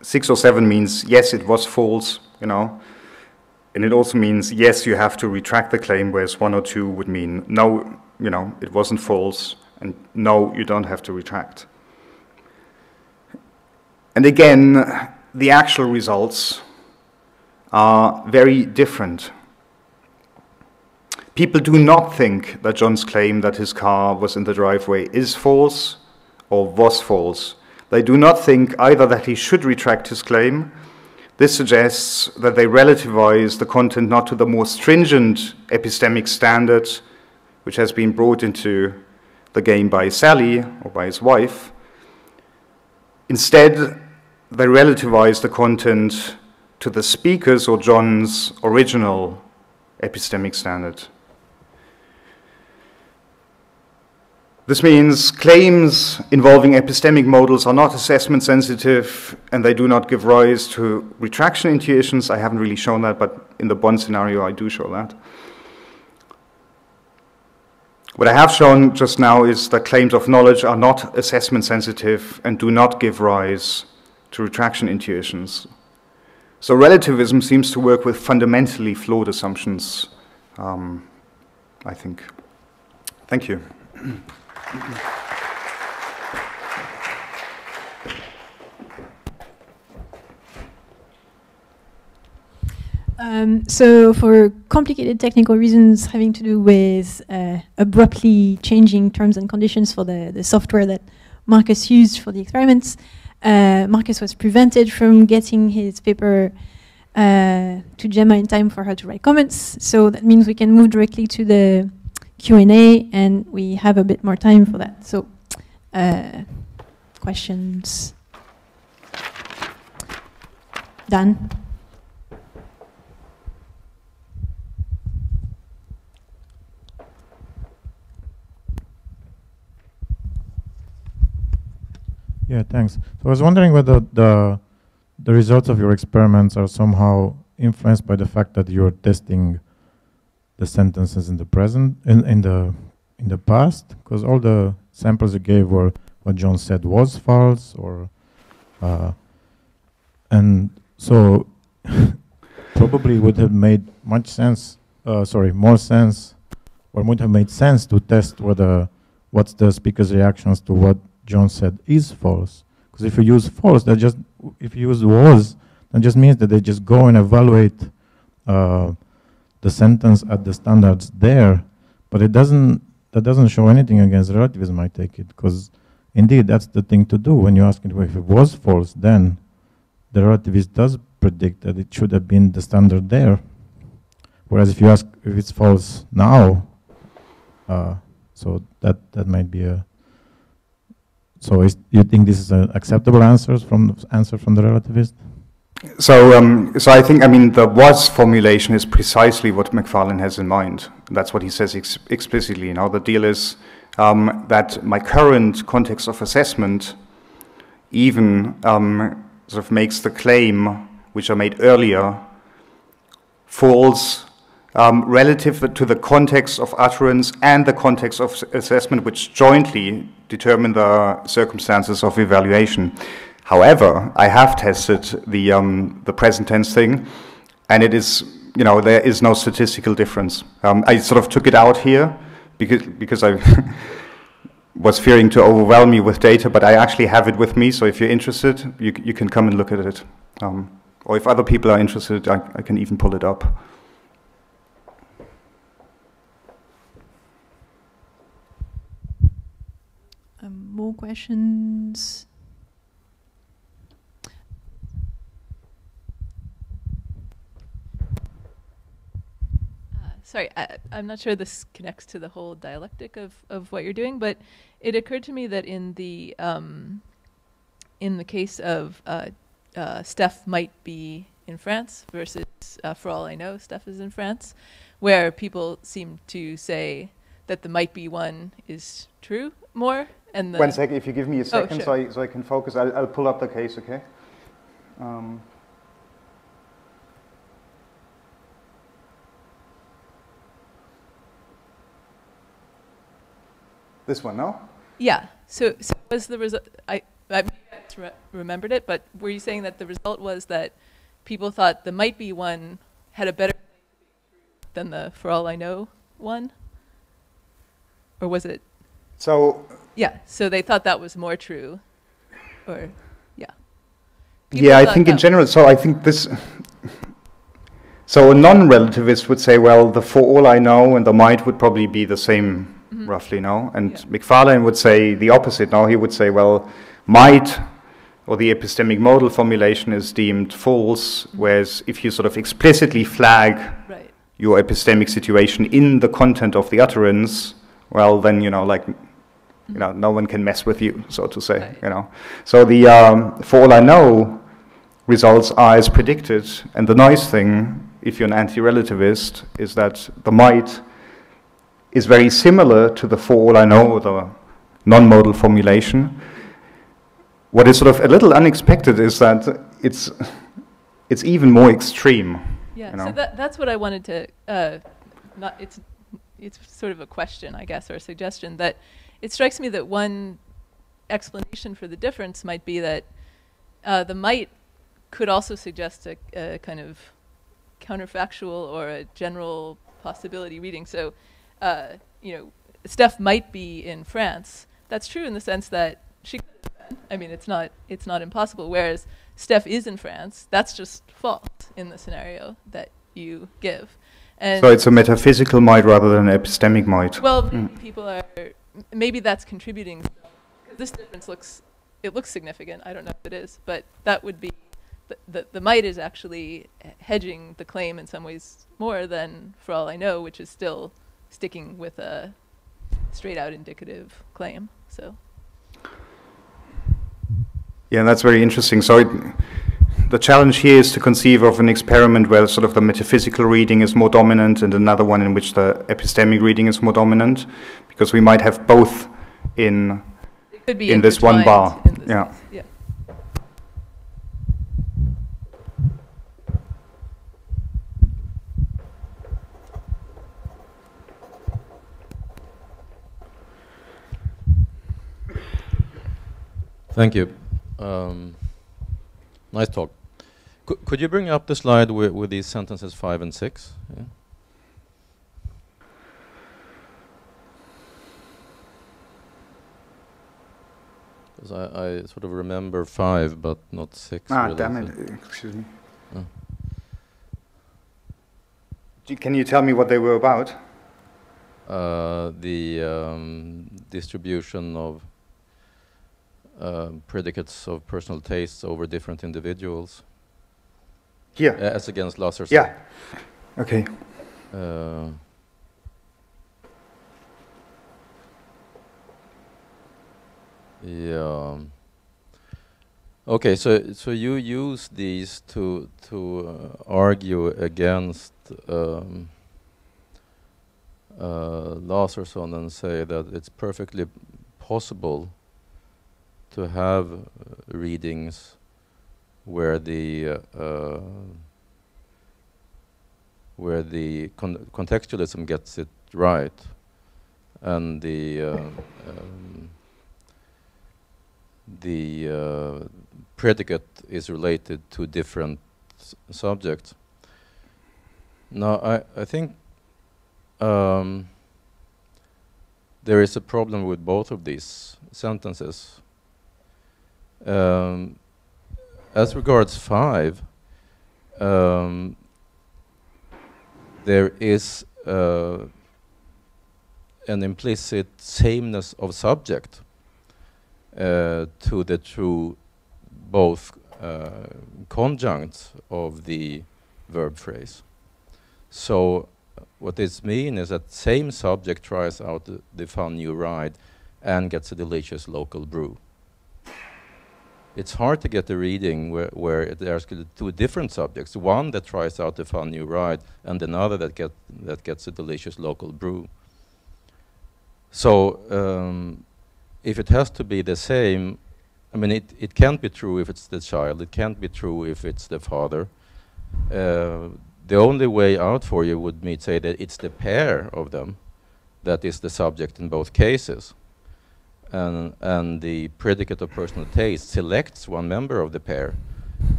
six or seven means yes, it was false, you know, and it also means yes, you have to retract the claim, whereas one or two would mean no, you know, it wasn't false, and no, you don't have to retract. And again, the actual results are very different. People do not think that John's claim that his car was in the driveway is false or was false. They do not think either that he should retract his claim. This suggests that they relativize the content not to the more stringent epistemic standard which has been brought into the game by Sally or by his wife. Instead, they relativize the content to the speaker's or John's original epistemic standard. This means claims involving epistemic modals are not assessment sensitive and they do not give rise to retraction intuitions. I haven't really shown that, but in the Bond scenario, I do show that. What I have shown just now is that claims of knowledge are not assessment sensitive and do not give rise to retraction intuitions. So relativism seems to work with fundamentally flawed assumptions, um, I think. Thank you. Um, so for complicated technical reasons having to do with uh, abruptly changing terms and conditions for the, the software that Markus used for the experiments, uh, Markus was prevented from getting his paper uh, to Gemma in time for her to write comments. So that means we can move directly to the Q&A, and we have a bit more time for that. So, uh, questions? Dan? Yeah, thanks. So I was wondering whether the the results of your experiments are somehow influenced by the fact that you're testing the sentences in the present in, in the in the past because all the samples you gave were what John said was false or uh, and so probably would have made much sense uh, sorry more sense or would have made sense to test whether what's the speaker's reactions to what John said is false. Because if you use false that just if you use was that just means that they just go and evaluate uh, the sentence at the standards there, but it doesn't that doesn't show anything against relativism, I take it, because indeed that's the thing to do. When you ask it if it was false, then the relativist does predict that it should have been the standard there. Whereas if you ask if it's false now, uh, so that that might be a. So is, you think this is an acceptable answer from answer from the relativist? So, um, so I think, I mean, the was formulation is precisely what MacFarlane has in mind. That's what he says ex explicitly. Now, the deal is um, that my current context of assessment even um, sort of makes the claim, which I made earlier, false um, relative to the context of utterance and the context of assessment, which jointly determine the circumstances of evaluation. However, I have tested the, um, the present tense thing, and it is, you know, there is no statistical difference. Um, I sort of took it out here because, because I was fearing to overwhelm you with data, but I actually have it with me, so if you're interested, you, you can come and look at it. Um, or if other people are interested, I, I can even pull it up. Um, more questions? Sorry, I, am not sure this connects to the whole dialectic of, of what you're doing, but it occurred to me that in the um, in the case of uh, uh, Steph might be in France versus, uh, for all I know, Steph is in France, where people seem to say that the might be one is true more. And the one second, if you give me a oh, second, oh, sure. so I so I can focus, I'll, I'll pull up the case, okay? Um, This one, no? Yeah. So, so was the result? I I re remembered it, but were you saying that the result was that people thought the might be one had a better than the for all I know one, or was it? So. Yeah. So they thought that was more true, or yeah. People yeah, I think in general. So I think this. So a non-relativist would say, well, the for all I know and the might would probably be the same mm-hmm. roughly now. And yeah. MacFarlane would say the opposite now. He would say, well, might or the epistemic modal formulation is deemed false, mm-hmm. whereas if you sort of explicitly flag right. your epistemic situation in the content of the utterance, well, then, you know, like, you know, no one can mess with you, so to say, right. you know. So the, um, for all I know, results are as predicted. And the nice thing, if you're an anti-relativist, is that the might is very similar to the for all I know, the non-modal formulation. What is sort of a little unexpected is that it's, it's even more extreme. Yeah, you know? so that, that's what I wanted to, uh, not, it's, it's sort of a question, I guess, or a suggestion, that it strikes me that one explanation for the difference might be that uh, the might could also suggest a, a kind of counterfactual or a general possibility reading. So uh, you know, Steph might be in France. That's true in the sense that she. I mean, it's not it's not impossible. Whereas Steph is in France. That's just false in the scenario that you give. And so it's a metaphysical might rather than an epistemic might. Well, mm. people are maybe that's contributing. This difference looks it looks significant. I don't know if it is, but that would be the, the, the might is actually hedging the claim in some ways more than for all I know, which is still sticking with a straight out indicative claim. So. Yeah, that's very interesting. So it, the challenge here is to conceive of an experiment where sort of the metaphysical reading is more dominant and another one in which the epistemic reading is more dominant, because we might have both in in this one bar. this Yeah. Yeah. Thank you. Um, nice talk. Could, could you bring up the slide with, with these sentences five and six? Yeah. Because I, I sort of remember five, but not six. Ah, really, damn it. Excuse me. Oh. Can you tell me what they were about? Uh, the um, distribution of um, predicates of personal tastes over different individuals Yeah. as against Lasser's. Yeah. Okay. Uh, yeah. Okay, so so you use these to to uh, argue against um, uh, Lasersohn and say that it's perfectly possible to have uh, readings where the uh, uh, where the con- contextualism gets it right, and the uh, um, the uh, predicate is related to different subjects. Now, I I think um, there is a problem with both of these sentences. Um, as regards five, um, there is uh, an implicit sameness of subject uh, to the true both uh, conjuncts of the verb phrase. So what this means is that same subject tries out the, the fun new ride and gets a delicious local brew. It's hard to get a reading where, where there's two different subjects, one that tries out the fun new ride and another that, get, that gets a delicious local brew. So um, if it has to be the same, I mean, it, it can't be true if it's the child, it can't be true if it's the father. Uh, the only way out for you would be to say that it's the pair of them that is the subject in both cases. And, and the predicate of personal taste selects one member of the pair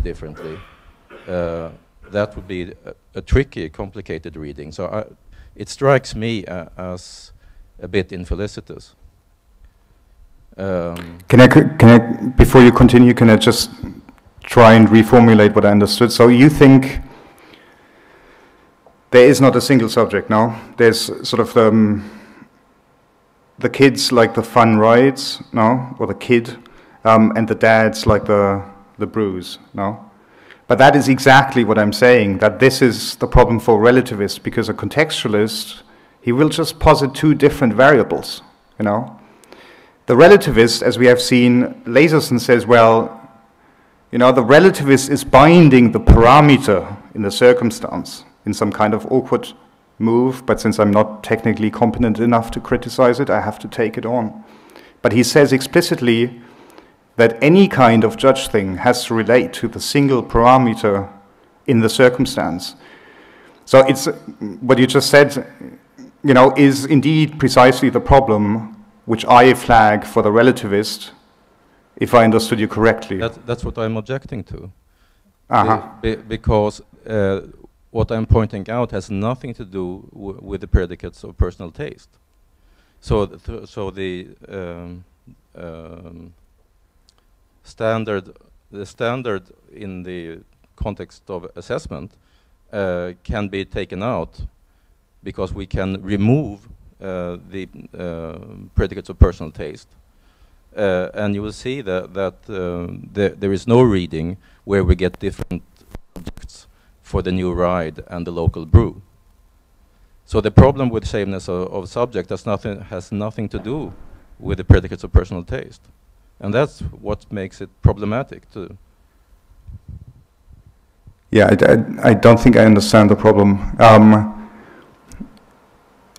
differently. Uh, that would be a, a tricky, complicated reading. So I, it strikes me uh, as a bit infelicitous. Um, Can I, can I, before you continue, can I just try and reformulate what I understood? So you think there is not a single subject now? There's sort of um, the kids like the fun rides, no? Or the kid, um, and the dads like the, the brews, no? But that is exactly what I'm saying, that this is the problem for relativists, because a contextualist, he will just posit two different variables, you know? The relativist, as we have seen, Lasersohn says, well, you know, the relativist is binding the parameter in the circumstance in some kind of awkward move, but since I'm not technically competent enough to criticize it, I have to take it on. But he says explicitly that any kind of judge thing has to relate to the single parameter in the circumstance. So it's what you just said, you know, is indeed precisely the problem which I flag for the relativist, if I understood you correctly. that, that's what I'm objecting to. uh-huh. Be- be- because uh, what I'm pointing out has nothing to do with the predicates of personal taste. So, th- so the um, um, standard, the standard in the context of assessment uh, can be taken out because we can remove uh, the uh, predicates of personal taste. Uh, and you will see that, that um, there, is no reading where we get different subjects for the new ride and the local brew. So the problem with sameness of, of subject has nothing, has nothing to do with the predicates of personal taste. And that's what makes it problematic too. Yeah, I, I- I don't think I understand the problem. Um,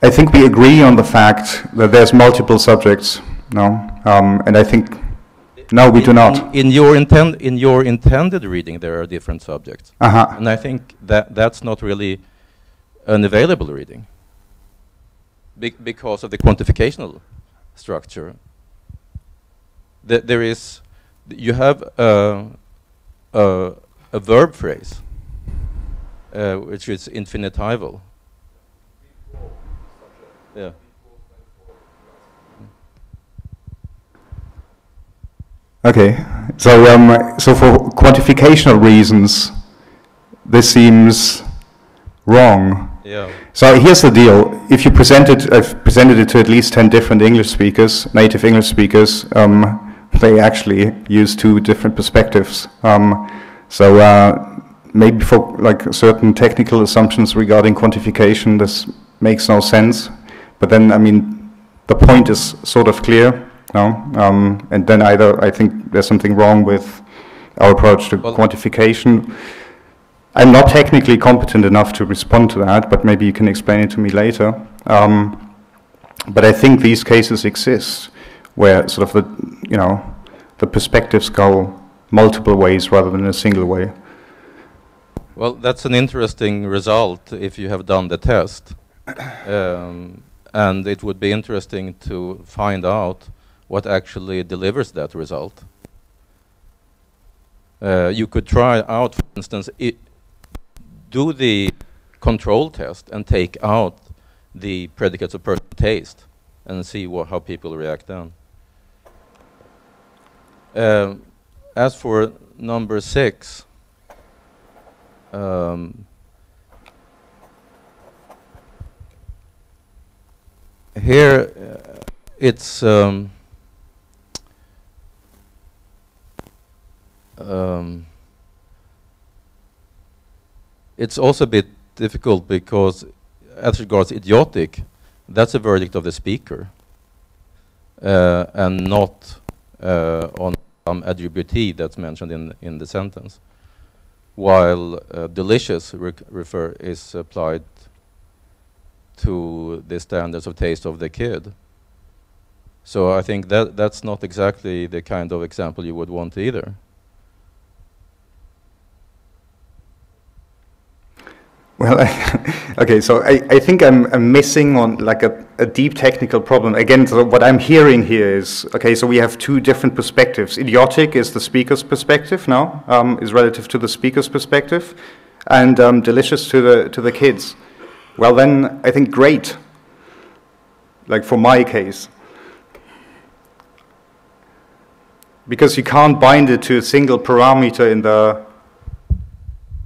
I think we agree on the fact that there's multiple subjects No, um, and I think no, we in, do not. In, in your intend in your intended reading, there are different subjects, Uh huh. and I think that that's not really an available reading Be because of the quantificational structure. Th there is you have a, a, a verb phrase uh, which is infinitival. Yeah. Okay, so um, so for quantificational reasons, this seems wrong. Yeah. So here's the deal: if you present it, I've presented it to at least ten different English speakers, native English speakers. Um, they actually use two different perspectives. Um, so uh, maybe for like certain technical assumptions regarding quantification, this makes no sense. But then, I mean, the point is sort of clear. No, um, and then either I think there's something wrong with our approach to Well- quantification. I'm not technically competent enough to respond to that, but maybe you can explain it to me later. Um, but I think these cases exist where sort of the, you know, the perspectives go multiple ways rather than a single way. Well, that's an interesting result if you have done the test. Um, and it would be interesting to find out what actually delivers that result. Uh, you could try out, for instance, i do the control test and take out the predicates of personal taste and see wha how people react then. Um, as for number six, um, here uh, it's um, um, it's also a bit difficult because as regards idiotic that's a verdict of the speaker uh, and not uh, on some adjubutee that's mentioned in in the sentence while uh, delicious refer is applied to the standards of taste of the kid. So I think that that's not exactly the kind of example you would want either. Well, okay, so I, I think I'm, I'm missing on like a, a deep technical problem. Again, so what I'm hearing here is, okay, so we have two different perspectives. Idiotic is the speaker's perspective now, um, is relative to the speaker's perspective, and um, delicious to the, to the kids. Well, then I think great, like for my case. Because you can't bind it to a single parameter in the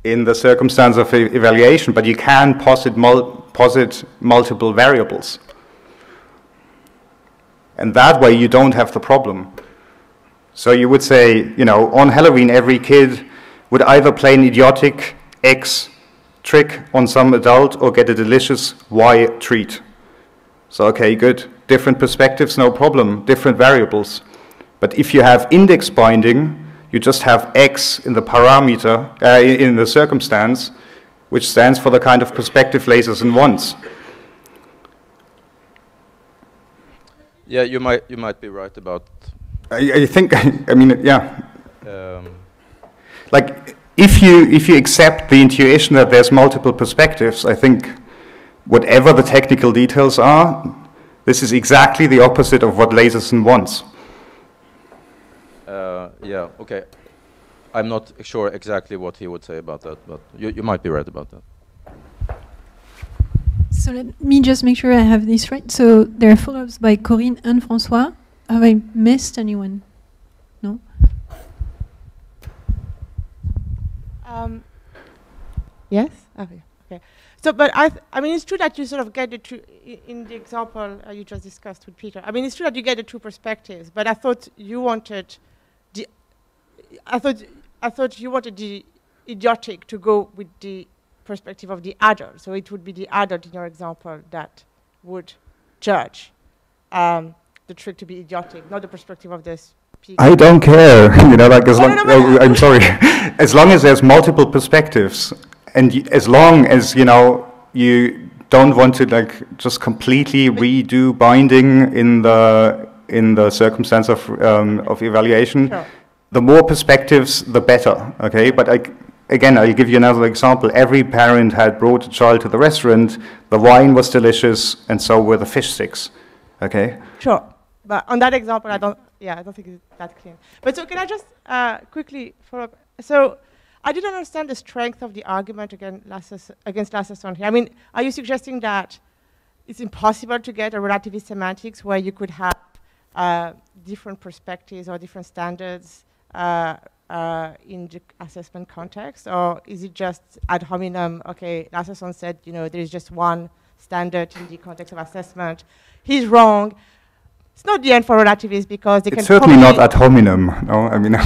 in the circumstance of evaluation, but you can posit, mul- posit multiple variables. And that way you don't have the problem. So you would say, you know, on Halloween, every kid would either play an idiotic X trick on some adult or get a delicious Y treat. So, okay, good. Different perspectives, no problem. Different variables. But if you have index binding, you just have x in the parameter, uh, in the circumstance, which stands for the kind of perspective lasers and ones. Yeah, you might you might be right about. I, I think, I mean, yeah, Um, like if you if you accept the intuition that there's multiple perspectives, I think whatever the technical details are, this is exactly the opposite of what Lasersohn wants. Uh, yeah. Okay. I'm not sure exactly what he would say about that, but you you might be right about that. So let me just make sure I have this right. So there are follow-ups by Corinne and François. Have I missed anyone? No? Um, yes. Okay. Okay. So, but I, th- I mean, it's true that you sort of get the two in the example uh, you just discussed with Peter. I mean, it's true that you get the two perspectives, but I thought you wanted the, I thought, I thought you wanted the idiotic to go with the perspective of the adult. So it would be the adult in your example that would judge um, the trick to be idiotic, not the perspective of this. I don't care, you know, like as long, no, no, oh, I'm sorry, as long as there's multiple perspectives, and y- as long as, you know, you don't want to like just completely redo binding in the, in the circumstance of, um, of evaluation. Sure. The more perspectives, the better, okay? But I, again, I'll give you another example. Every parent had brought a child to the restaurant, the wine was delicious, and so were the fish sticks, okay? Sure. But on that example, I don't, yeah, I don't think it's that clear. But so can I just uh, quickly follow up? So I didn't understand the strength of the argument against Lasersohn here. I mean, are you suggesting that it's impossible to get a relativist semantics where you could have uh, different perspectives or different standards uh, uh, in the assessment context? Or is it just ad hominem, okay, Lasersohn said, you know, there is just one standard in the context of assessment. He's wrong. It's not the end for relativists because they can It's certainly not ad hominem, no? I mean,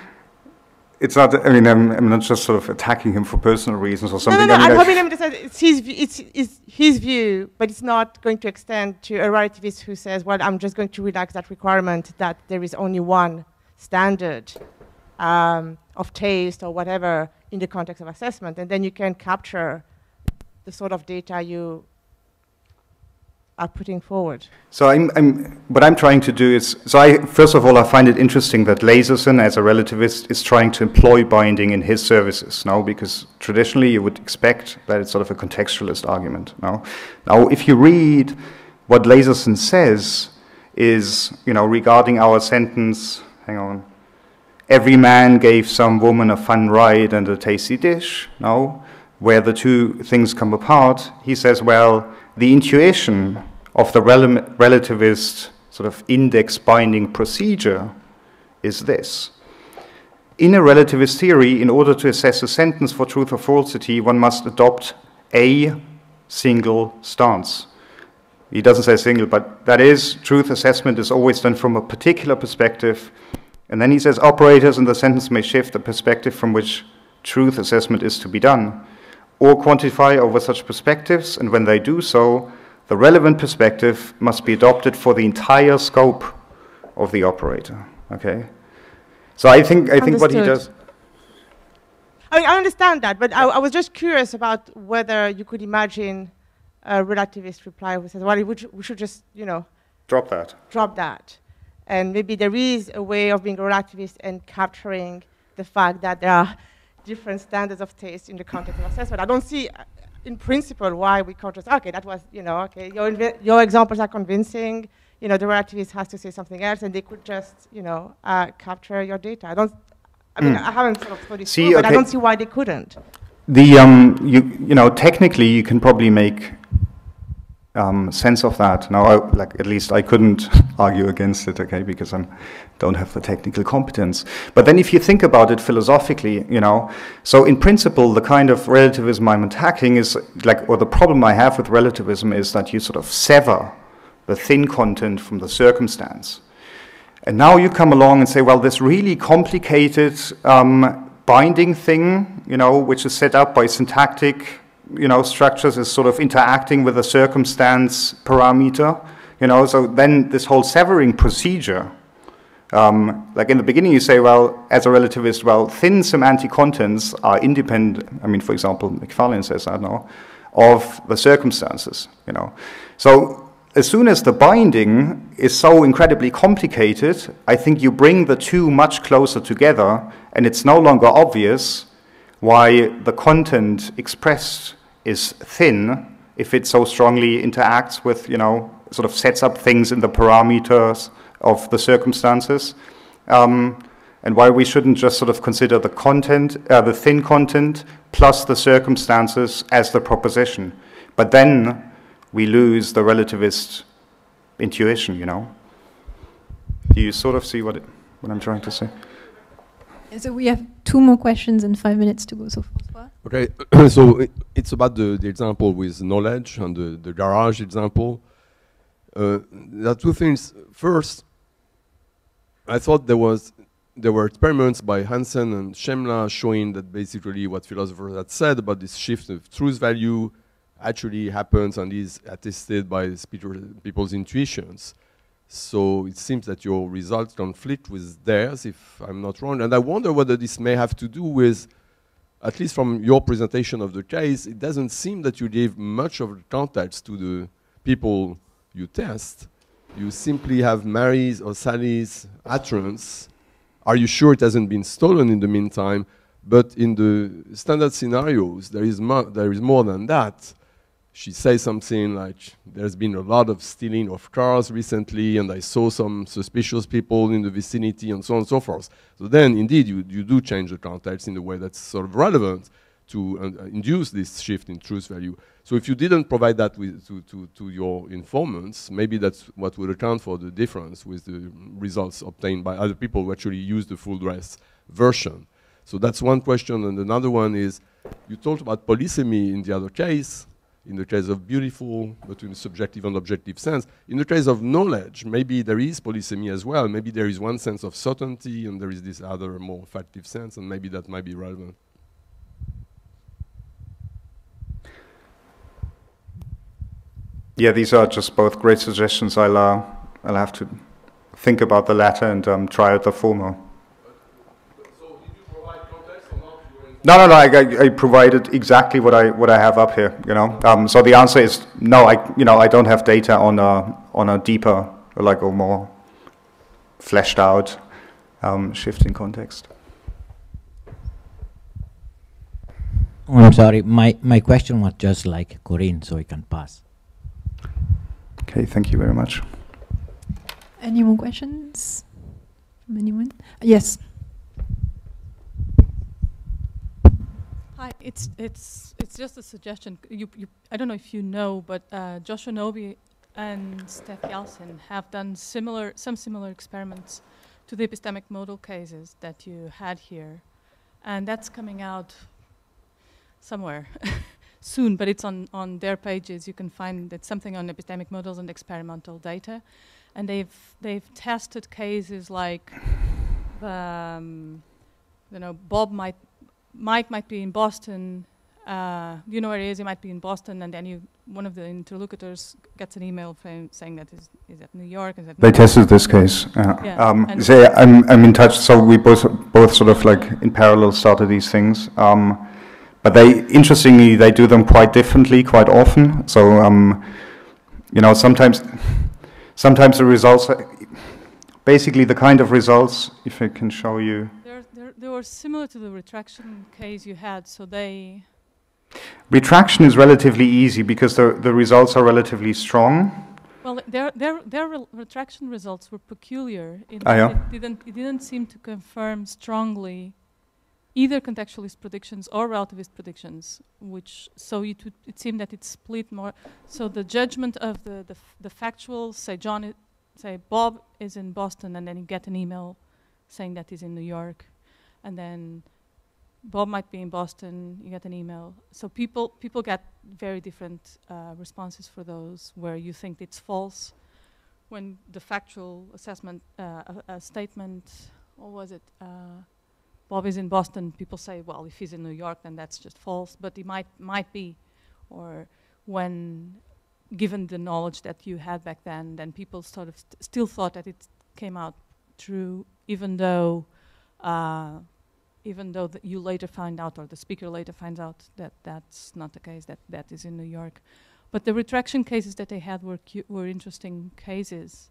it's not, I mean, I'm, I'm not just sort of attacking him for personal reasons or something. no, no. I mean, ad hominem it's his, it's, it's his view, but it's not going to extend to a relativist who says, well, I'm just going to relax that requirement that there is only one standard um, of taste or whatever in the context of assessment. And then you can capture the sort of data you are putting forward. So I'm, I'm, what I'm trying to do is, so I, first of all, I find it interesting that Lasersohn, as a relativist, is trying to employ binding in his services now, because traditionally you would expect that it's sort of a contextualist argument now. Now, if you read what Lasersohn says, is, you know, regarding our sentence, hang on, every man gave some woman a fun ride and a tasty dish, no? Where the two things come apart, he says, well, the intuition of the rel- relativist sort of index binding procedure is this. In a relativist theory, in order to assess a sentence for truth or falsity, one must adopt a single stance. He doesn't say single, but that is, truth assessment is always done from a particular perspective. And then he says operators in the sentence may shift the perspective from which truth assessment is to be done, or quantify over such perspectives, and when they do so, the relevant perspective must be adopted for the entire scope of the operator. Okay? So I think, I think what he does. I mean, I understand that, but I, I was just curious about whether you could imagine a relativist reply who says, well, we should, we should just, you know, Drop that. drop that. And maybe there is a way of being a relativist and capturing the fact that there are different standards of taste in the context of assessment. I don't see, uh, in principle, why we can't just, okay, that was, you know, okay, your, your examples are convincing, you know, the relativist has to say something else, and they could just, you know, uh, capture your data. I don't, I mean, I haven't sort of thought it See, through, but I don't see why they couldn't. The um, you you know technically you can probably make um, sense of that. Now, I, like at least I couldn't argue against it, okay, because I don't have the technical competence. But then, if you think about it philosophically, you know, so in principle, the kind of relativism I'm attacking is like, or the problem I have with relativism is that you sort of sever the thin content from the circumstance. And now you come along and say, well, this really complicated um, binding thing, you know, which is set up by syntactic, you know, structures is sort of interacting with a circumstance parameter, you know, so then this whole severing procedure, um, like in the beginning you say, well, as a relativist, well, thin semantic contents are independent, I mean, for example, MacFarlane says that now, of the circumstances, you know. So as soon as the binding is so incredibly complicated, I think you bring the two much closer together, and it's no longer obvious why the content expressed is thin if it so strongly interacts with, you know, sort of sets up things in the parameters of the circumstances, um, and why we shouldn't just sort of consider the content, uh, the thin content, plus the circumstances as the proposition. But then we lose the relativist intuition, you know. Do you sort of see what, it, what I'm trying to say? And So we have two more questions and five minutes to go. So François. Okay, so it's about the, the example with knowledge and the, the garage example. Uh, there are two things. First, I thought there was there were experiments by Hansen and Chemla showing that basically what philosophers had said about this shift of truth value actually happens and is attested by people's intuitions. So it seems that your results conflict with theirs, if I'm not wrong. And I wonder whether this may have to do with at least from your presentation of the case, it doesn't seem that you gave much of the context to the people you test. you simply have Mary's or Sally's utterance. Are you sure it hasn't been stolen in the meantime? But in the standard scenarios, there is, there is more than that. She says something like, there's been a lot of stealing of cars recently, and I saw some suspicious people in the vicinity, and so on and so forth. So then, indeed, you, you do change the context in a way that's sort of relevant to uh, induce this shift in truth value. So if you didn't provide that with, to, to, to your informants, maybe that's what would account for the difference with the results obtained by other people who actually use the full dress version. So that's one question. And another one is, you talked about polysemy in the other case, in the case of beautiful, between subjective and objective sense. In the case of knowledge, maybe there is polysemy as well. Maybe there is one sense of certainty and there is this other more factive sense, and maybe that might be relevant. Yeah, these are just both great suggestions. I'll, uh, I'll have to think about the latter and um, try out the former. No, no, no. I, I, I, provided exactly what I what I have up here. You know, um, so the answer is no. I you know I don't have data on a on a deeper, like a more fleshed out um, shift in context. Oh, I'm sorry. My my question was just like Corinne, so I can pass. Okay, thank you very much. Any more questions from anyone? Yes. Hi, it's it's it's just a suggestion. You, you I don't know if you know, but uh, Joshua Knobe and Seth Yalcin have done similar some similar experiments to the epistemic modal cases that you had here, and that's coming out somewhere. soon, but it's on, on their pages. You can find that something on epistemic modals and experimental data. And they've, they've tested cases like, um, you know, Bob might, Mike might be in Boston, uh, you know where he is, he might be in Boston, and then you, one of the interlocutors gets an email from saying that is, he's at New York, is that They tested this case, yeah. yeah um, so I'm, I'm in touch, so we both, both sort of like in parallel started these things. Um, but they, interestingly, they do them quite differently quite often. So, um, you know, sometimes, sometimes the results, basically the kind of results, if I can show you. They're, they were similar to the retraction case you had, so they... Retraction is relatively easy because the, the results are relatively strong. Well, their, their, their re retraction results were peculiar. It, ah, yeah. it, didn't, it didn't seem to confirm strongly either contextualist predictions or relativist predictions, which so it would it seemed that it split more. So the judgment of the the, the factual, say John, say Bob is in Boston, and then you get an email saying that he's in New York, and then Bob might be in Boston, you get an email. So people people get very different uh, responses for those where you think it's false, when the factual assessment uh, a, a statement, what was it? Uh, Bob is in Boston, people say, well, if he's in New York, then that's just false, but he might, might be. Or when, given the knowledge that you had back then, then people sort of st still thought that it came out true, even though, uh, even though you later find out, or the speaker later finds out that that's not the case, that that is in New York. But the retraction cases that they had were, were interesting cases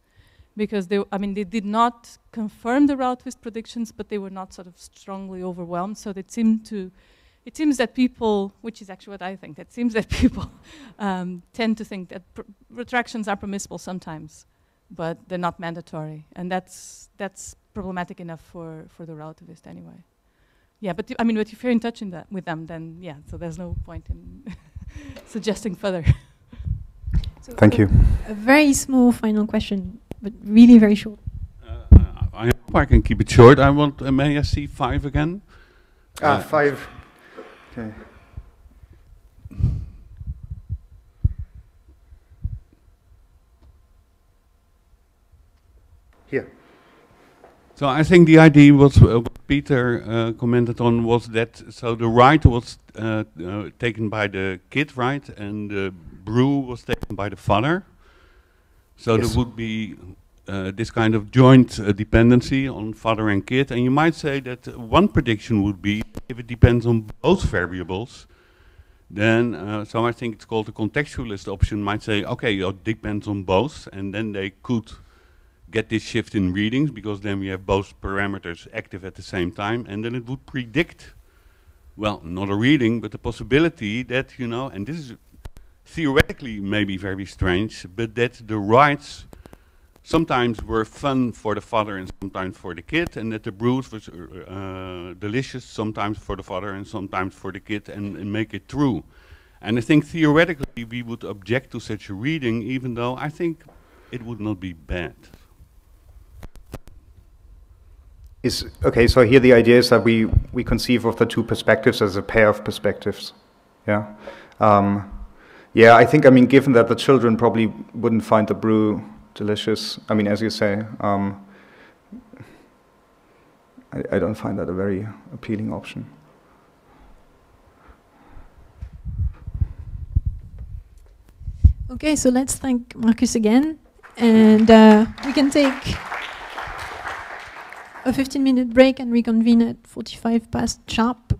because they, I mean, they did not confirm the relativist predictions, but they were not sort of strongly overwhelmed. So it seemed to, it seems that people, which is actually what I think, it seems that people um, tend to think that retractions are permissible sometimes, but they're not mandatory, and that's that's problematic enough for for the relativist anyway. Yeah, but I mean, but if you're in touch in that with them, then yeah, so there's no point in suggesting further. So Thank you. A very small final question but really very short. Uh, I hope I can keep it short. I want, uh, may I see five again? Ah, uh, five. Okay. Here. So I think the idea was uh, what Peter uh, commented on was that so the right was uh, uh, taken by the kid, right, and the brew was taken by the father. So yes. there would be uh, this kind of joint uh, dependency on father and kid. And you might say that one prediction would be if it depends on both variables, then uh, so I think it's called the contextualist option might say, okay, it depends on both, and then they could get this shift in readings because then we have both parameters active at the same time, and then it would predict, well, not a reading, but the possibility that, you know, and this is theoretically maybe very strange, but that the rights sometimes were fun for the father and sometimes for the kid, and that the brews was uh, delicious sometimes for the father and sometimes for the kid, and, and, make it true. And I think theoretically we would object to such a reading, even though I think it would not be bad. Is okay. So here the idea is that we we conceive of the two perspectives as a pair of perspectives. Yeah. Um, yeah, I think, I mean, given that the children probably wouldn't find the brew delicious, I mean, as you say, um, I, I don't find that a very appealing option. Okay, so let's thank Markus again, and uh, we can take a 15 minute break and reconvene at 45 past sharp.